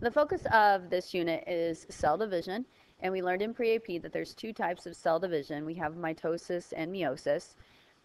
The focus of this unit is cell division, and we learned in pre-AP that there's two types of cell division. We have mitosis and meiosis.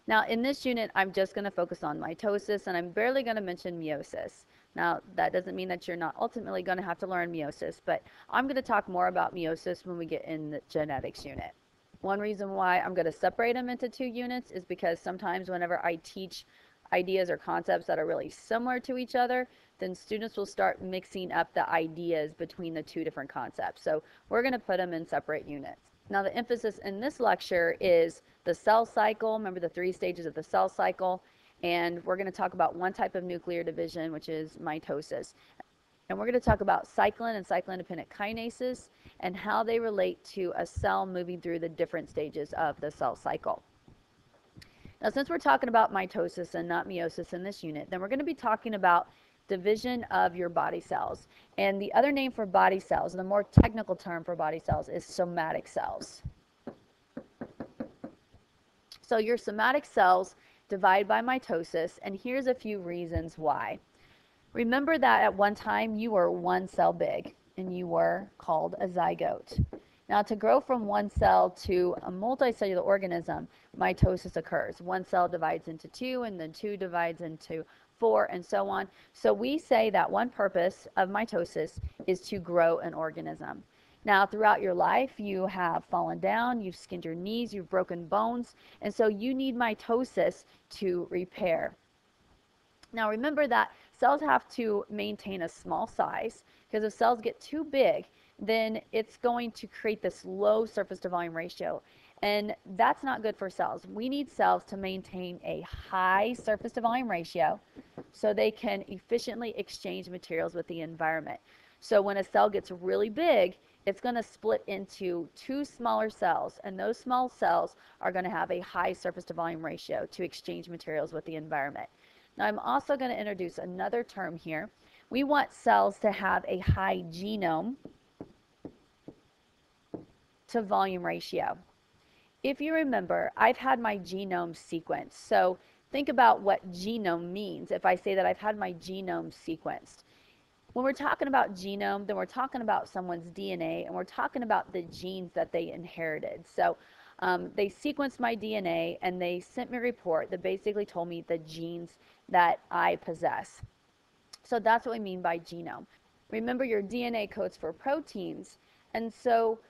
Now, in this unit, I'm just going to focus on mitosis, and I'm barely going to mention meiosis. Now, that doesn't mean that you're not ultimately going to have to learn meiosis, but I'm going to talk more about meiosis when we get in the genetics unit. One reason why I'm going to separate them into two units is because sometimes whenever I teach ideas or concepts that are really similar to each other, then students will start mixing up the ideas between the two different concepts. So we're going to put them in separate units. Now the emphasis in this lecture is the cell cycle. Remember the three stages of the cell cycle. And we're going to talk about one type of nuclear division, which is mitosis. And we're going to talk about cyclin and cyclin-dependent kinases and how they relate to a cell moving through the different stages of the cell cycle. Now, since we're talking about mitosis and not meiosis in this unit, then we're going to be talking about division of your body cells. And the other name for body cells, the more technical term for body cells, is somatic cells. So your somatic cells divide by mitosis, and here's a few reasons why. Remember that at one time you were one cell big, and you were called a zygote. Now, to grow from one cell to a multicellular organism, mitosis occurs. One cell divides into two, and then two divides into four, and so on. So we say that one purpose of mitosis is to grow an organism. Now, throughout your life, you have fallen down, you've skinned your knees, you've broken bones, and so you need mitosis to repair. Now, remember that cells have to maintain a small size because if cells get too big, then it's going to create this low surface to volume ratio. And that's not good for cells. We need cells to maintain a high surface to volume ratio so they can efficiently exchange materials with the environment. So when a cell gets really big, it's going to split into two smaller cells, and those small cells are going to have a high surface to volume ratio to exchange materials with the environment. Now I'm also going to introduce another term here. We want cells to have a high genome to volume ratio if you remember, I've had my genome sequenced. So think about what genome means if I say that I've had my genome sequenced. When we're talking about genome, then we're talking about someone's DNA and we're talking about the genes that they inherited. So um, they sequenced my DNA and they sent me a report that basically told me the genes that I possess. So that's what we mean by genome. Remember, your DNA codes for proteins. And so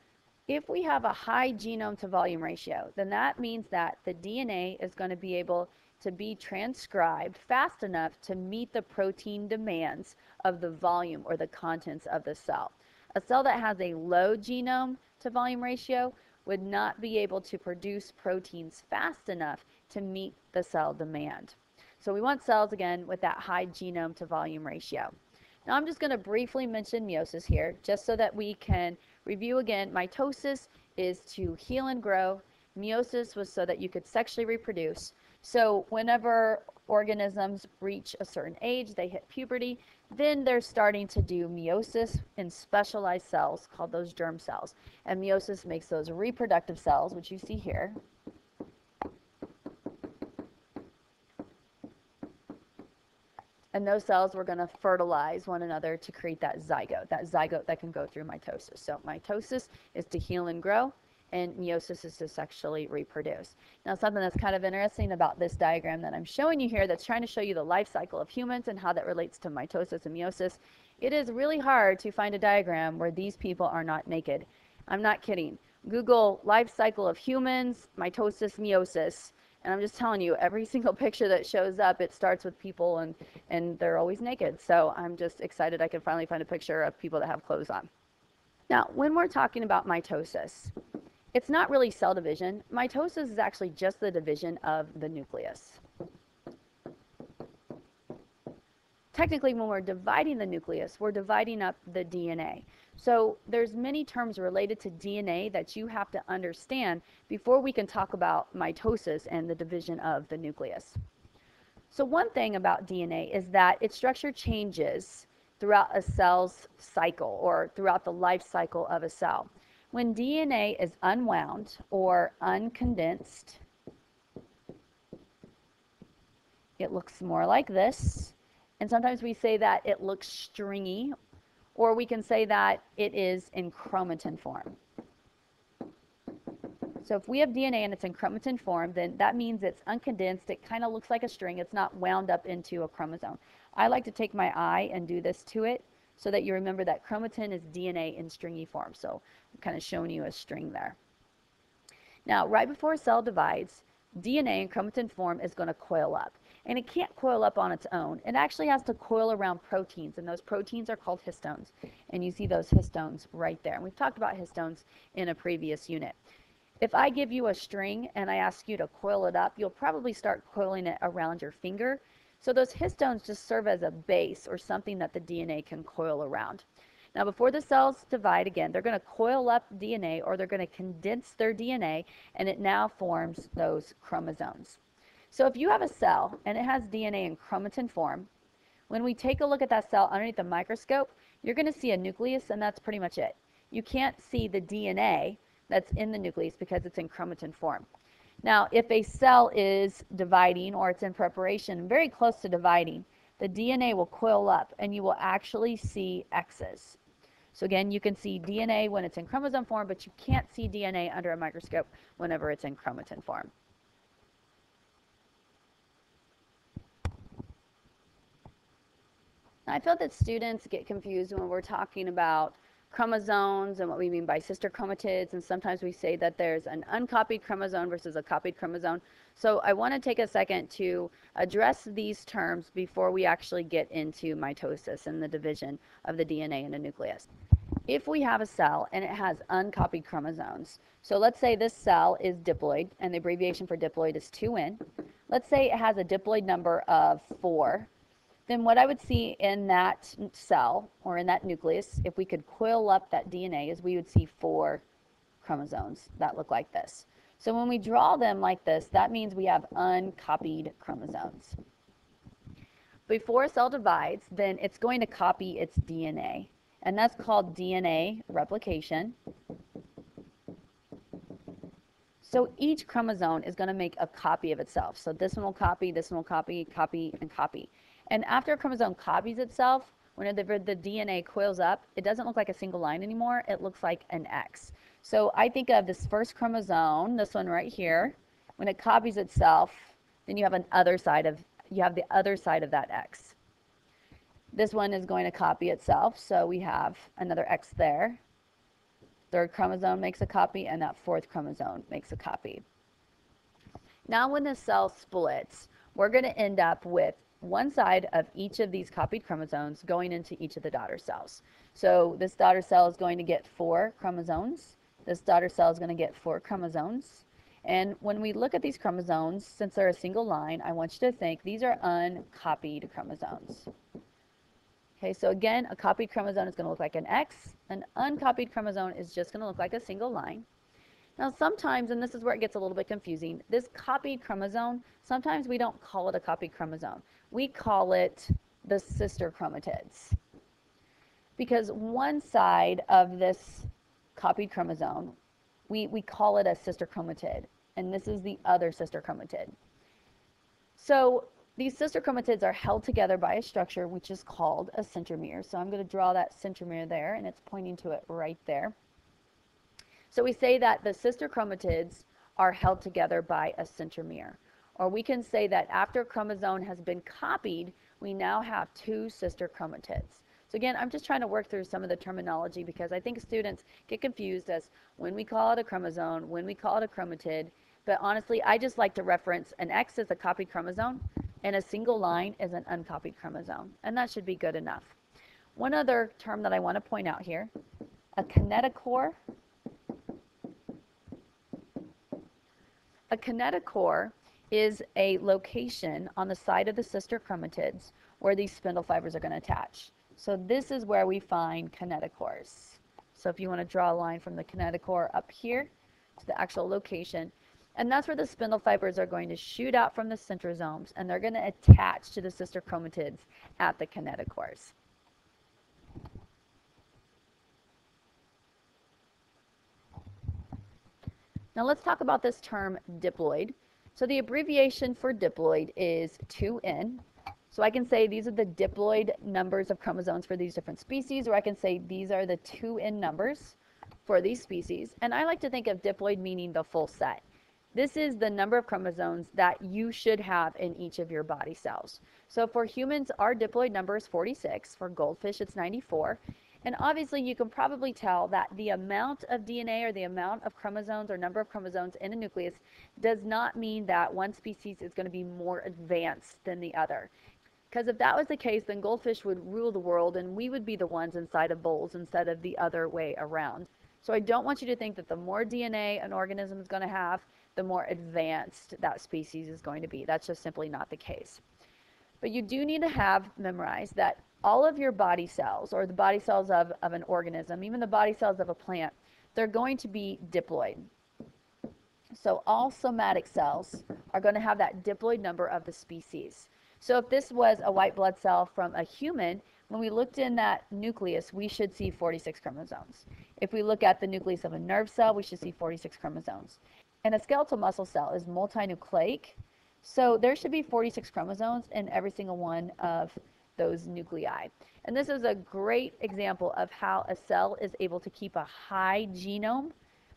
if we have a high genome to volume ratio, then that means that the DNA is going to be able to be transcribed fast enough to meet the protein demands of the volume or the contents of the cell. A cell that has a low genome to volume ratio would not be able to produce proteins fast enough to meet the cell demand. So we want cells again with that high genome to volume ratio. Now I'm just going to briefly mention meiosis here just so that we can Review again, mitosis is to heal and grow. Meiosis was so that you could sexually reproduce. So whenever organisms reach a certain age, they hit puberty, then they're starting to do meiosis in specialized cells called those germ cells. And meiosis makes those reproductive cells, which you see here. And those cells were going to fertilize one another to create that zygote, that zygote that can go through mitosis. So mitosis is to heal and grow, and meiosis is to sexually reproduce. Now, something that's kind of interesting about this diagram that I'm showing you here that's trying to show you the life cycle of humans and how that relates to mitosis and meiosis, it is really hard to find a diagram where these people are not naked. I'm not kidding. Google life cycle of humans, mitosis, meiosis, and I'm just telling you, every single picture that shows up, it starts with people and, and they're always naked. So I'm just excited I can finally find a picture of people that have clothes on. Now, when we're talking about mitosis, it's not really cell division. Mitosis is actually just the division of the nucleus. Technically, when we're dividing the nucleus, we're dividing up the DNA. So there's many terms related to DNA that you have to understand before we can talk about mitosis and the division of the nucleus. So one thing about DNA is that its structure changes throughout a cell's cycle or throughout the life cycle of a cell. When DNA is unwound or uncondensed, it looks more like this. And sometimes we say that it looks stringy or we can say that it is in chromatin form. So if we have DNA and it's in chromatin form, then that means it's uncondensed. It kind of looks like a string. It's not wound up into a chromosome. I like to take my eye and do this to it so that you remember that chromatin is DNA in stringy form. So I'm kind of showing you a string there. Now, right before a cell divides, DNA in chromatin form is going to coil up. And it can't coil up on its own. It actually has to coil around proteins, and those proteins are called histones. And you see those histones right there. And we've talked about histones in a previous unit. If I give you a string and I ask you to coil it up, you'll probably start coiling it around your finger. So those histones just serve as a base or something that the DNA can coil around. Now before the cells divide again, they're going to coil up DNA or they're going to condense their DNA and it now forms those chromosomes. So if you have a cell and it has DNA in chromatin form, when we take a look at that cell underneath the microscope, you're going to see a nucleus and that's pretty much it. You can't see the DNA that's in the nucleus because it's in chromatin form. Now, if a cell is dividing or it's in preparation, very close to dividing, the DNA will coil up and you will actually see X's. So again, you can see DNA when it's in chromosome form, but you can't see DNA under a microscope whenever it's in chromatin form. I feel that students get confused when we're talking about chromosomes and what we mean by sister chromatids, and sometimes we say that there's an uncopied chromosome versus a copied chromosome. So I want to take a second to address these terms before we actually get into mitosis and the division of the DNA in a nucleus. If we have a cell and it has uncopied chromosomes, so let's say this cell is diploid, and the abbreviation for diploid is 2N. Let's say it has a diploid number of 4, then what I would see in that cell or in that nucleus, if we could coil up that DNA, is we would see four chromosomes that look like this. So when we draw them like this, that means we have uncopied chromosomes. Before a cell divides, then it's going to copy its DNA, and that's called DNA replication. So each chromosome is going to make a copy of itself. So this one will copy, this one will copy, copy, and copy. And after a chromosome copies itself, when the, the DNA coils up, it doesn't look like a single line anymore. It looks like an X. So I think of this first chromosome, this one right here. When it copies itself, then you have an other side of you have the other side of that X. This one is going to copy itself, so we have another X there. Third chromosome makes a copy, and that fourth chromosome makes a copy. Now when the cell splits, we're going to end up with one side of each of these copied chromosomes going into each of the daughter cells. So this daughter cell is going to get four chromosomes. This daughter cell is going to get four chromosomes. And when we look at these chromosomes, since they're a single line, I want you to think these are uncopied chromosomes. Okay, so again, a copied chromosome is going to look like an X. An uncopied chromosome is just going to look like a single line. Now sometimes, and this is where it gets a little bit confusing, this copied chromosome, sometimes we don't call it a copied chromosome. We call it the sister chromatids. Because one side of this copied chromosome, we, we call it a sister chromatid, and this is the other sister chromatid. So these sister chromatids are held together by a structure which is called a centromere. So I'm going to draw that centromere there, and it's pointing to it right there. So we say that the sister chromatids are held together by a centromere. Or we can say that after a chromosome has been copied, we now have two sister chromatids. So again, I'm just trying to work through some of the terminology because I think students get confused as when we call it a chromosome, when we call it a chromatid. But honestly, I just like to reference an X as a copied chromosome and a single line is an uncopied chromosome. And that should be good enough. One other term that I want to point out here, a kinetochore A kinetochore is a location on the side of the sister chromatids where these spindle fibers are going to attach. So this is where we find kinetochores. So if you want to draw a line from the kinetochore up here to the actual location, and that's where the spindle fibers are going to shoot out from the centrosomes, and they're going to attach to the sister chromatids at the kinetochores. Now let's talk about this term diploid. So the abbreviation for diploid is 2N. So I can say these are the diploid numbers of chromosomes for these different species, or I can say these are the 2n numbers for these species. And I like to think of diploid meaning the full set. This is the number of chromosomes that you should have in each of your body cells. So for humans, our diploid number is 46. For goldfish, it's 94. And obviously, you can probably tell that the amount of DNA or the amount of chromosomes or number of chromosomes in a nucleus does not mean that one species is going to be more advanced than the other. Because if that was the case, then goldfish would rule the world and we would be the ones inside of bowls instead of the other way around. So I don't want you to think that the more DNA an organism is going to have, the more advanced that species is going to be. That's just simply not the case. But you do need to have memorized that all of your body cells, or the body cells of, of an organism, even the body cells of a plant, they're going to be diploid. So all somatic cells are going to have that diploid number of the species. So if this was a white blood cell from a human, when we looked in that nucleus, we should see 46 chromosomes. If we look at the nucleus of a nerve cell, we should see 46 chromosomes. And a skeletal muscle cell is multinucleic, so there should be 46 chromosomes in every single one of those nuclei. And this is a great example of how a cell is able to keep a high genome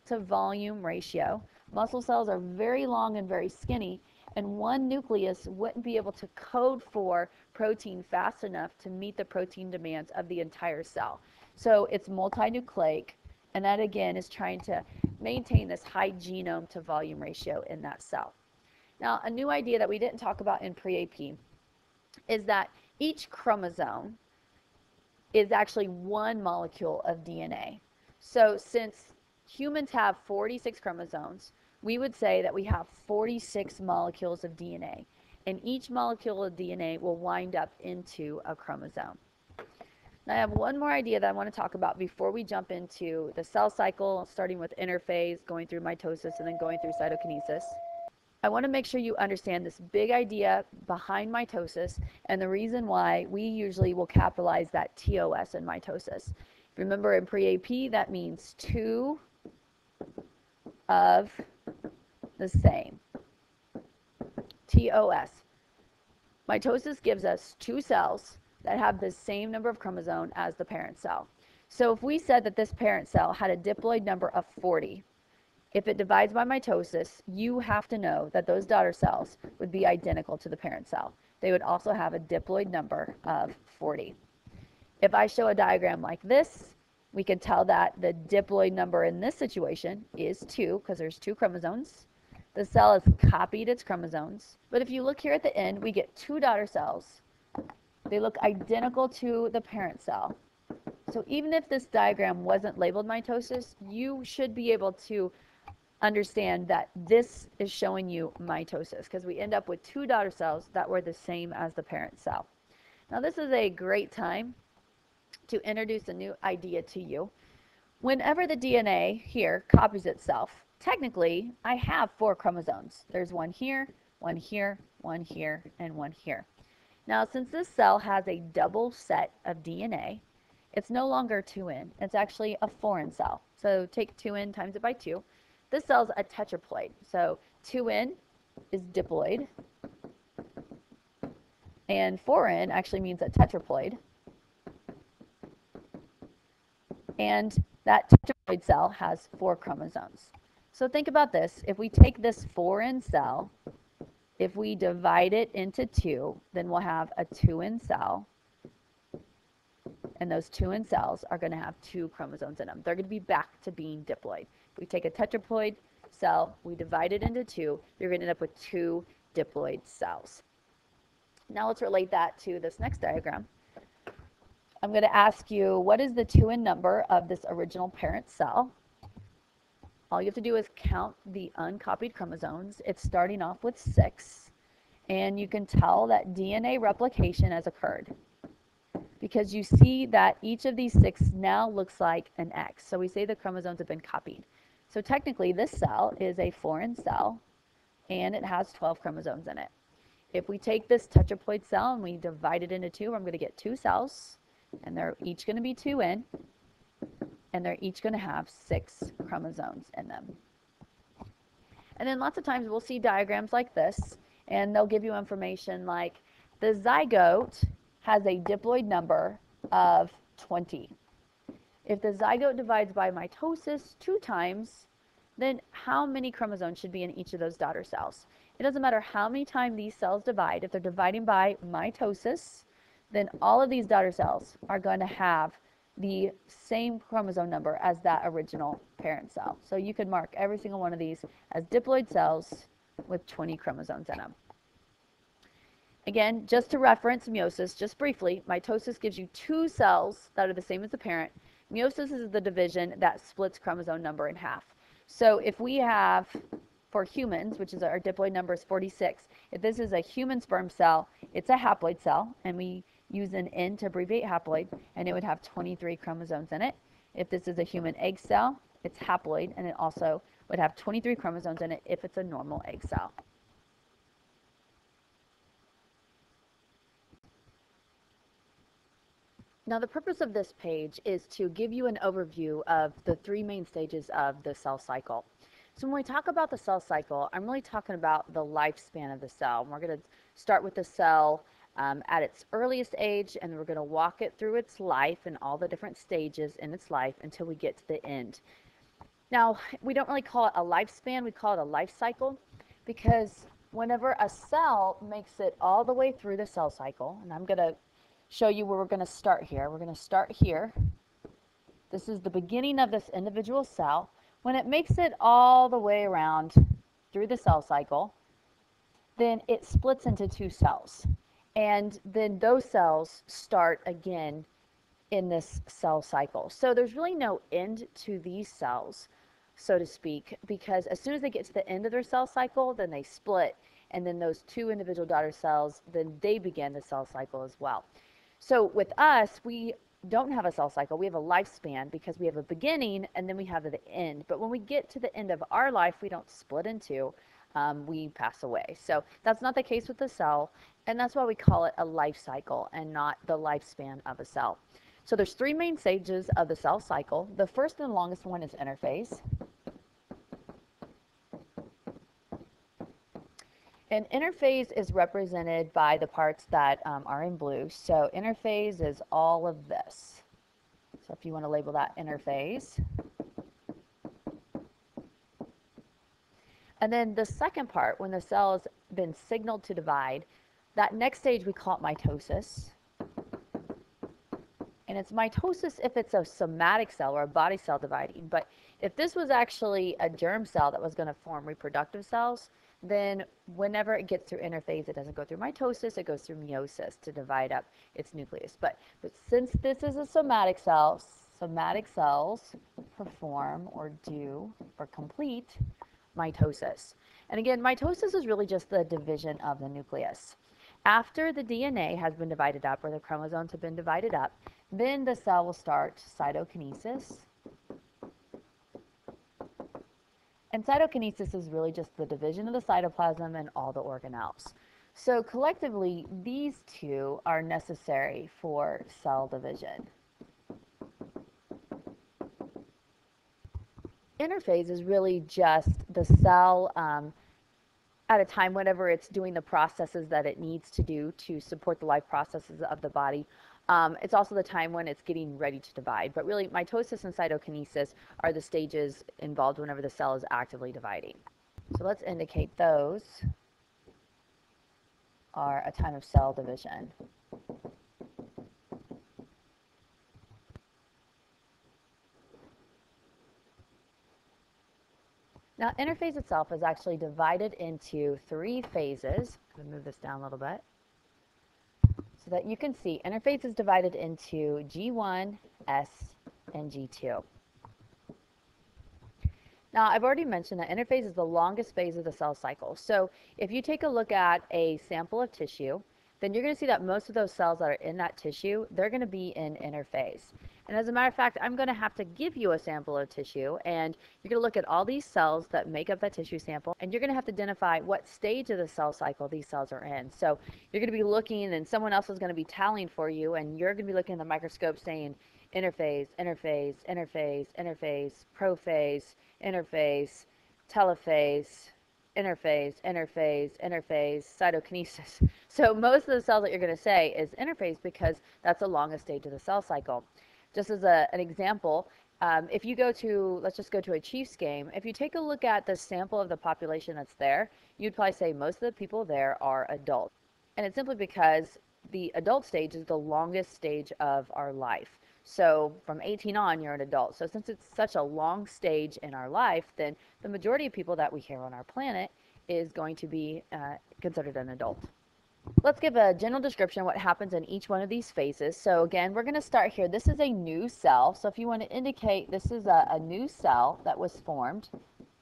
to volume ratio. Muscle cells are very long and very skinny, and one nucleus wouldn't be able to code for protein fast enough to meet the protein demands of the entire cell. So it's multinucleic, and that again is trying to maintain this high genome to volume ratio in that cell. Now, a new idea that we didn't talk about in pre-AP is that each chromosome is actually one molecule of DNA. So since humans have 46 chromosomes, we would say that we have 46 molecules of DNA, and each molecule of DNA will wind up into a chromosome. Now, I have one more idea that I want to talk about before we jump into the cell cycle, starting with interphase, going through mitosis, and then going through cytokinesis. I want to make sure you understand this big idea behind mitosis and the reason why we usually will capitalize that TOS in mitosis. Remember in pre-AP, that means two of the same. TOS. Mitosis gives us two cells that have the same number of chromosome as the parent cell. So if we said that this parent cell had a diploid number of 40, if it divides by mitosis, you have to know that those daughter cells would be identical to the parent cell. They would also have a diploid number of 40. If I show a diagram like this, we can tell that the diploid number in this situation is 2 because there's two chromosomes. The cell has copied its chromosomes. But if you look here at the end, we get two daughter cells they look identical to the parent cell. So even if this diagram wasn't labeled mitosis, you should be able to understand that this is showing you mitosis because we end up with two daughter cells that were the same as the parent cell. Now this is a great time to introduce a new idea to you. Whenever the DNA here copies itself, technically I have four chromosomes. There's one here, one here, one here, and one here. Now, since this cell has a double set of DNA, it's no longer 2N. It's actually a 4N cell. So take 2N times it by 2. This cell's a tetraploid. So 2N is diploid. And 4N actually means a tetraploid. And that tetraploid cell has four chromosomes. So think about this. If we take this 4N cell if we divide it into two, then we'll have a 2N cell. And those 2N cells are going to have two chromosomes in them. They're going to be back to being diploid. We take a tetraploid cell, we divide it into two, you're going to end up with two diploid cells. Now let's relate that to this next diagram. I'm going to ask you, what is the 2N number of this original parent cell? all you have to do is count the uncopied chromosomes. It's starting off with six, and you can tell that DNA replication has occurred because you see that each of these six now looks like an X. So we say the chromosomes have been copied. So technically, this cell is a 4N cell, and it has 12 chromosomes in it. If we take this tetraploid cell and we divide it into two, I'm going to get two cells, and they're each going to be 2N and they're each going to have six chromosomes in them. And then lots of times we'll see diagrams like this, and they'll give you information like The zygote has a diploid number of 20. If the zygote divides by mitosis two times, then how many chromosomes should be in each of those daughter cells? It doesn't matter how many times these cells divide. If they're dividing by mitosis, then all of these daughter cells are going to have the same chromosome number as that original parent cell. So you could mark every single one of these as diploid cells with 20 chromosomes in them. Again, just to reference meiosis, just briefly, mitosis gives you two cells that are the same as the parent. Meiosis is the division that splits chromosome number in half. So if we have, for humans, which is our diploid number is 46, if this is a human sperm cell, it's a haploid cell, and we use an N to abbreviate haploid, and it would have 23 chromosomes in it. If this is a human egg cell, it's haploid, and it also would have 23 chromosomes in it if it's a normal egg cell. Now the purpose of this page is to give you an overview of the three main stages of the cell cycle. So when we talk about the cell cycle, I'm really talking about the lifespan of the cell. And We're going to start with the cell um, at its earliest age and we're going to walk it through its life and all the different stages in its life until we get to the end. Now, we don't really call it a lifespan, we call it a life cycle because whenever a cell makes it all the way through the cell cycle, and I'm going to show you where we're going to start here. We're going to start here. This is the beginning of this individual cell. When it makes it all the way around through the cell cycle, then it splits into two cells. And then those cells start again in this cell cycle. So there's really no end to these cells, so to speak, because as soon as they get to the end of their cell cycle, then they split. And then those two individual daughter cells, then they begin the cell cycle as well. So with us, we don't have a cell cycle. We have a lifespan because we have a beginning and then we have the end. But when we get to the end of our life, we don't split into, um, we pass away. So that's not the case with the cell. And that's why we call it a life cycle and not the lifespan of a cell. So there's three main stages of the cell cycle. The first and longest one is interphase. And interphase is represented by the parts that um, are in blue. So interphase is all of this. So if you want to label that interphase. And then the second part, when the cell has been signaled to divide, that next stage we call it mitosis. And it's mitosis if it's a somatic cell or a body cell dividing. But if this was actually a germ cell that was going to form reproductive cells, then whenever it gets through interphase, it doesn't go through mitosis, it goes through meiosis to divide up its nucleus. But, but since this is a somatic cell, somatic cells perform or do or complete mitosis. And again, mitosis is really just the division of the nucleus. After the DNA has been divided up or the chromosomes have been divided up, then the cell will start cytokinesis, And cytokinesis is really just the division of the cytoplasm and all the organelles. So collectively, these two are necessary for cell division. Interphase is really just the cell um, at a time whenever it's doing the processes that it needs to do to support the life processes of the body um, it's also the time when it's getting ready to divide. But really, mitosis and cytokinesis are the stages involved whenever the cell is actively dividing. So let's indicate those are a time of cell division. Now, interphase itself is actually divided into three phases. I'm going to move this down a little bit so that you can see interphase is divided into G1, S, and G2. Now, I've already mentioned that interphase is the longest phase of the cell cycle. So if you take a look at a sample of tissue, then you're going to see that most of those cells that are in that tissue, they're going to be in interphase. And as a matter of fact, I'm going to have to give you a sample of tissue and you're going to look at all these cells that make up that tissue sample and you're going to have to identify what stage of the cell cycle these cells are in. So you're going to be looking and someone else is going to be tallying for you and you're going to be looking at the microscope saying interphase, interphase, interphase, interphase, prophase, interphase, telophase, interphase, interphase, interphase, cytokinesis. So most of the cells that you're going to say is interphase because that's the longest stage of the cell cycle. Just as a, an example, um, if you go to, let's just go to a Chiefs game, if you take a look at the sample of the population that's there, you'd probably say most of the people there are adults. And it's simply because the adult stage is the longest stage of our life. So from 18 on, you're an adult. So since it's such a long stage in our life, then the majority of people that we hear on our planet is going to be uh, considered an adult. Let's give a general description of what happens in each one of these phases. So again, we're going to start here. This is a new cell. So if you want to indicate this is a, a new cell that was formed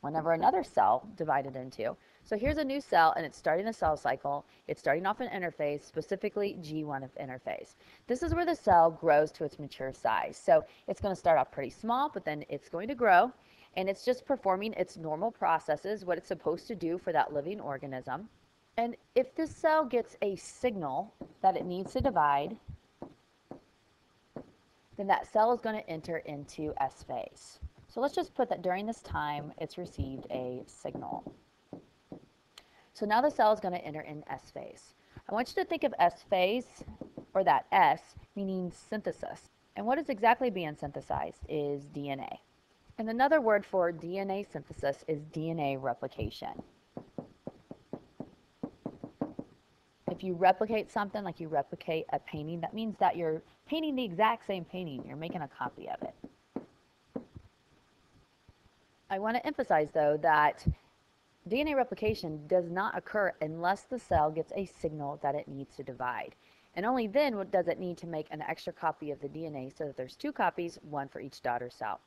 whenever another cell divided into. So here's a new cell and it's starting the cell cycle. It's starting off an interphase, specifically G1 of interphase. This is where the cell grows to its mature size. So it's going to start off pretty small, but then it's going to grow and it's just performing its normal processes, what it's supposed to do for that living organism. And if this cell gets a signal that it needs to divide, then that cell is going to enter into S phase. So let's just put that during this time, it's received a signal. So now the cell is going to enter in S phase. I want you to think of S phase, or that S, meaning synthesis. And what is exactly being synthesized is DNA. And another word for DNA synthesis is DNA replication. if you replicate something, like you replicate a painting, that means that you're painting the exact same painting. You're making a copy of it. I want to emphasize, though, that DNA replication does not occur unless the cell gets a signal that it needs to divide. And only then does it need to make an extra copy of the DNA so that there's two copies, one for each daughter cell.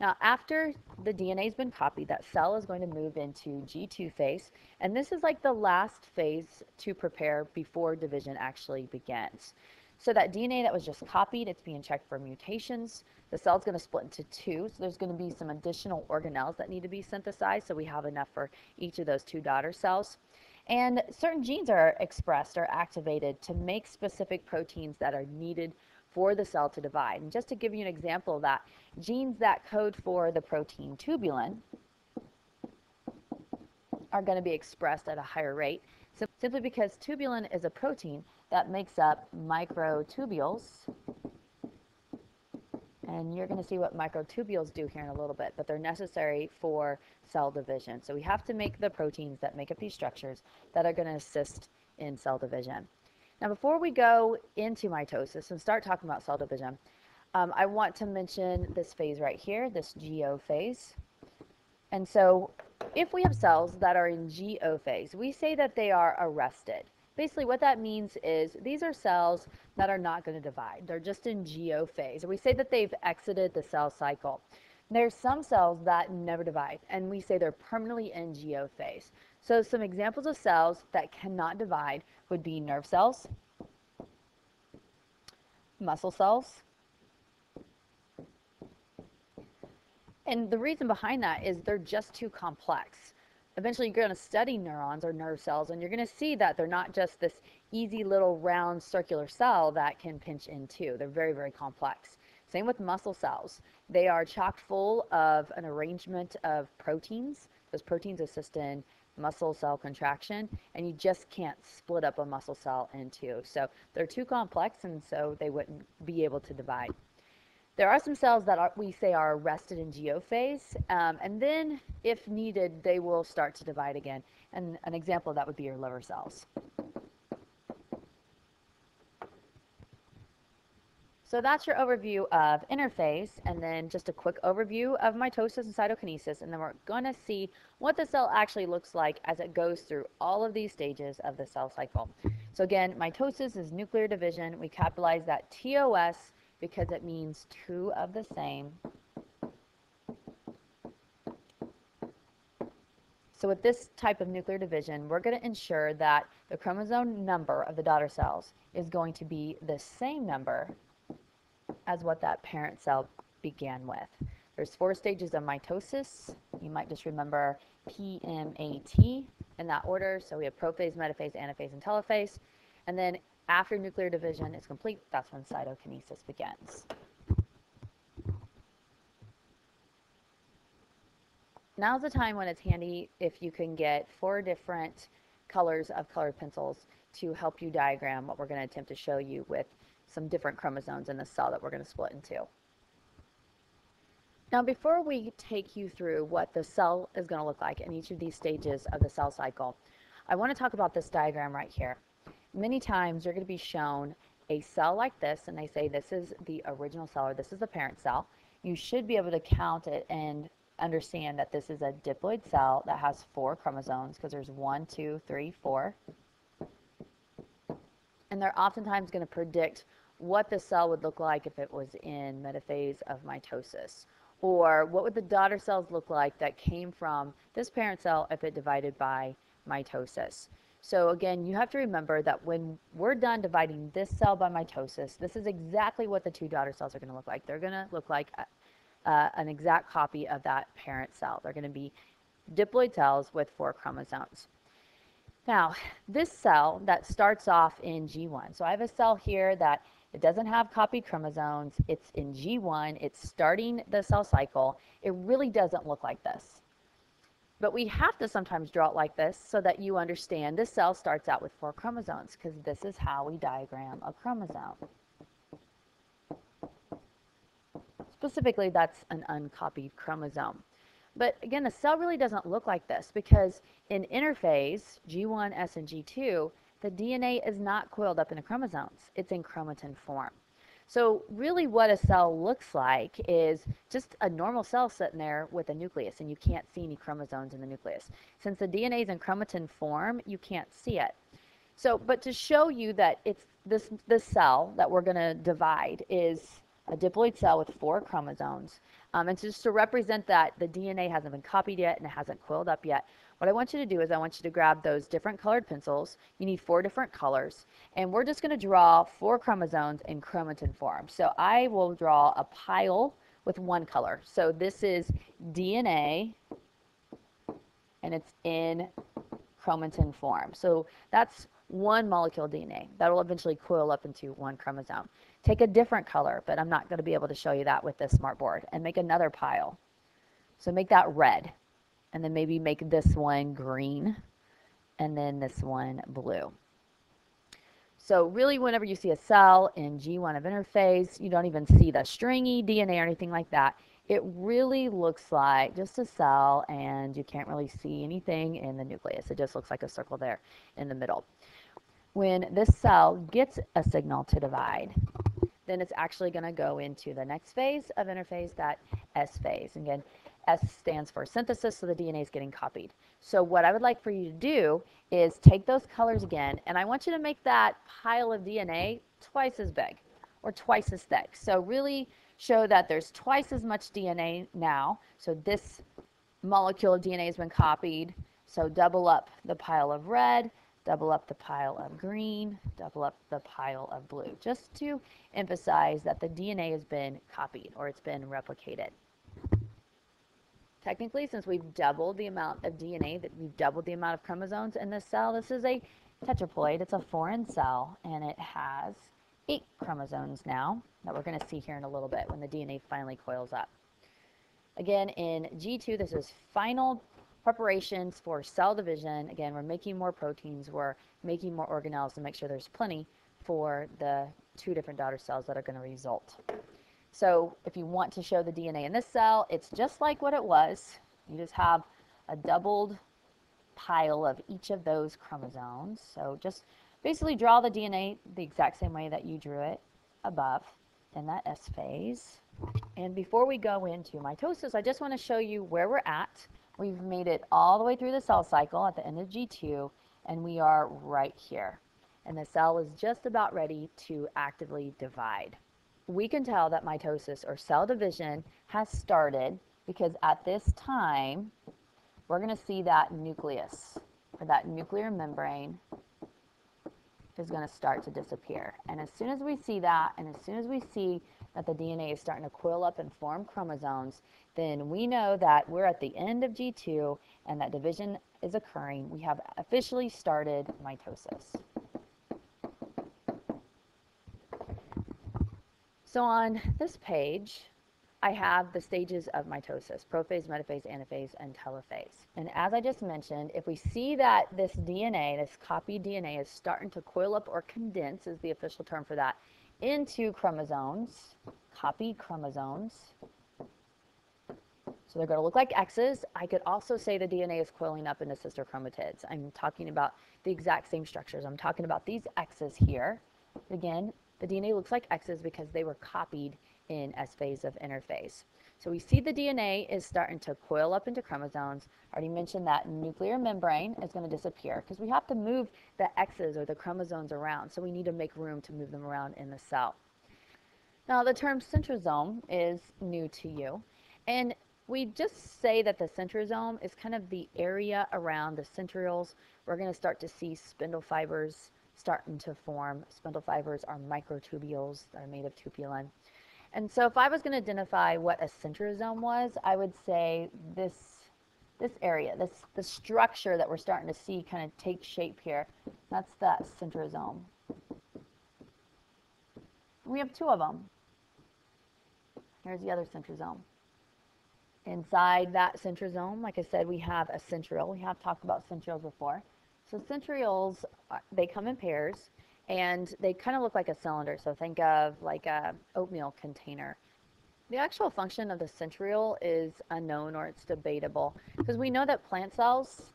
Now, after the DNA has been copied, that cell is going to move into G2 phase, and this is like the last phase to prepare before division actually begins. So that DNA that was just copied, it's being checked for mutations. The cell's going to split into two, so there's going to be some additional organelles that need to be synthesized, so we have enough for each of those two daughter cells. And certain genes are expressed or activated to make specific proteins that are needed for the cell to divide. And just to give you an example of that, genes that code for the protein tubulin are going to be expressed at a higher rate simply because tubulin is a protein that makes up microtubules. And you're going to see what microtubules do here in a little bit, but they're necessary for cell division. So we have to make the proteins that make up these structures that are going to assist in cell division. Now, before we go into mitosis and start talking about cell division, um, I want to mention this phase right here, this G0 phase. And so if we have cells that are in G0 phase, we say that they are arrested. Basically, what that means is these are cells that are not going to divide. They're just in G0 phase. We say that they've exited the cell cycle. There's some cells that never divide, and we say they're permanently in G0 phase. So some examples of cells that cannot divide would be nerve cells, muscle cells, and the reason behind that is they're just too complex. Eventually you're going to study neurons or nerve cells and you're going to see that they're not just this easy little round circular cell that can pinch in two. They're very, very complex. Same with muscle cells. They are chock full of an arrangement of proteins. Those proteins assist in muscle cell contraction, and you just can't split up a muscle cell in two. So they're too complex, and so they wouldn't be able to divide. There are some cells that are, we say are arrested in G0 phase, um, and then, if needed, they will start to divide again. And an example of that would be your liver cells. So that's your overview of interphase, and then just a quick overview of mitosis and cytokinesis, and then we're going to see what the cell actually looks like as it goes through all of these stages of the cell cycle. So again, mitosis is nuclear division. We capitalize that TOS because it means two of the same. So with this type of nuclear division, we're going to ensure that the chromosome number of the daughter cells is going to be the same number as what that parent cell began with. There's four stages of mitosis. You might just remember PMAT in that order. So we have prophase, metaphase, anaphase, and telophase. And then after nuclear division is complete, that's when cytokinesis begins. now's the time when it's handy if you can get four different colors of colored pencils to help you diagram what we're going to attempt to show you with some different chromosomes in the cell that we're going to split into. Now before we take you through what the cell is going to look like in each of these stages of the cell cycle, I want to talk about this diagram right here. Many times you're going to be shown a cell like this and they say this is the original cell or this is the parent cell. You should be able to count it and understand that this is a diploid cell that has four chromosomes because there's one, two, three, four. And they're oftentimes going to predict what the cell would look like if it was in metaphase of mitosis. Or what would the daughter cells look like that came from this parent cell if it divided by mitosis. So again, you have to remember that when we're done dividing this cell by mitosis, this is exactly what the two daughter cells are going to look like. They're going to look like uh, an exact copy of that parent cell. They're going to be diploid cells with four chromosomes. Now, this cell that starts off in G1, so I have a cell here that it doesn't have copied chromosomes, it's in G1, it's starting the cell cycle, it really doesn't look like this. But we have to sometimes draw it like this so that you understand this cell starts out with four chromosomes because this is how we diagram a chromosome. Specifically, that's an uncopied chromosome. But again, the cell really doesn't look like this because in interphase, G1, S, and G2, the DNA is not coiled up into chromosomes. It's in chromatin form. So really what a cell looks like is just a normal cell sitting there with a nucleus and you can't see any chromosomes in the nucleus. Since the DNA is in chromatin form, you can't see it. So, but to show you that it's this, this cell that we're going to divide is a diploid cell with four chromosomes. Um, and just to represent that the DNA hasn't been copied yet and it hasn't coiled up yet, what I want you to do is I want you to grab those different colored pencils. You need four different colors. And we're just going to draw four chromosomes in chromatin form. So I will draw a pile with one color. So this is DNA, and it's in chromatin form. So that's one molecule DNA. That will eventually coil up into one chromosome. Take a different color, but I'm not going to be able to show you that with this smartboard, and make another pile. So make that red, and then maybe make this one green, and then this one blue. So really, whenever you see a cell in G1 of interphase, you don't even see the stringy DNA or anything like that. It really looks like just a cell, and you can't really see anything in the nucleus. It just looks like a circle there in the middle when this cell gets a signal to divide, then it's actually going to go into the next phase of interphase, that S phase. Again, S stands for synthesis, so the DNA is getting copied. So what I would like for you to do is take those colors again, and I want you to make that pile of DNA twice as big or twice as thick. So really show that there's twice as much DNA now. So this molecule of DNA has been copied. So double up the pile of red double up the pile of green, double up the pile of blue, just to emphasize that the DNA has been copied or it's been replicated. Technically, since we've doubled the amount of DNA, that we've doubled the amount of chromosomes in this cell, this is a tetraploid. It's a 4N cell, and it has eight chromosomes now that we're going to see here in a little bit when the DNA finally coils up. Again, in G2, this is final preparations for cell division. Again, we're making more proteins, we're making more organelles to make sure there's plenty for the two different daughter cells that are going to result. So if you want to show the DNA in this cell, it's just like what it was. You just have a doubled pile of each of those chromosomes. So just basically draw the DNA the exact same way that you drew it above in that S phase. And before we go into mitosis, I just want to show you where we're at We've made it all the way through the cell cycle at the end of G2, and we are right here. And the cell is just about ready to actively divide. We can tell that mitosis or cell division has started because at this time, we're going to see that nucleus or that nuclear membrane is going to start to disappear. And as soon as we see that, and as soon as we see that the DNA is starting to coil up and form chromosomes, then we know that we're at the end of G2 and that division is occurring. We have officially started mitosis. So on this page, I have the stages of mitosis, prophase, metaphase, anaphase, and telophase. And as I just mentioned, if we see that this DNA, this copied DNA is starting to coil up or condense is the official term for that, into chromosomes, copied chromosomes, so they're going to look like X's. I could also say the DNA is coiling up into sister chromatids. I'm talking about the exact same structures. I'm talking about these X's here. Again, the DNA looks like X's because they were copied in S phase of interphase. So we see the DNA is starting to coil up into chromosomes. I already mentioned that nuclear membrane is going to disappear because we have to move the X's or the chromosomes around. So we need to make room to move them around in the cell. Now the term centrosome is new to you. And we just say that the centrosome is kind of the area around the centrioles. We're going to start to see spindle fibers starting to form. Spindle fibers are microtubules that are made of tubulin. And so if I was going to identify what a centrosome was, I would say this this area, this the structure that we're starting to see kind of take shape here, that's that centrosome. We have two of them. Here's the other centrosome. Inside that centrosome, like I said, we have a centriole. We have talked about centrioles before. So centrioles, uh, they come in pairs and they kind of look like a cylinder. So think of like a oatmeal container. The actual function of the centriole is unknown or it's debatable because we know that plant cells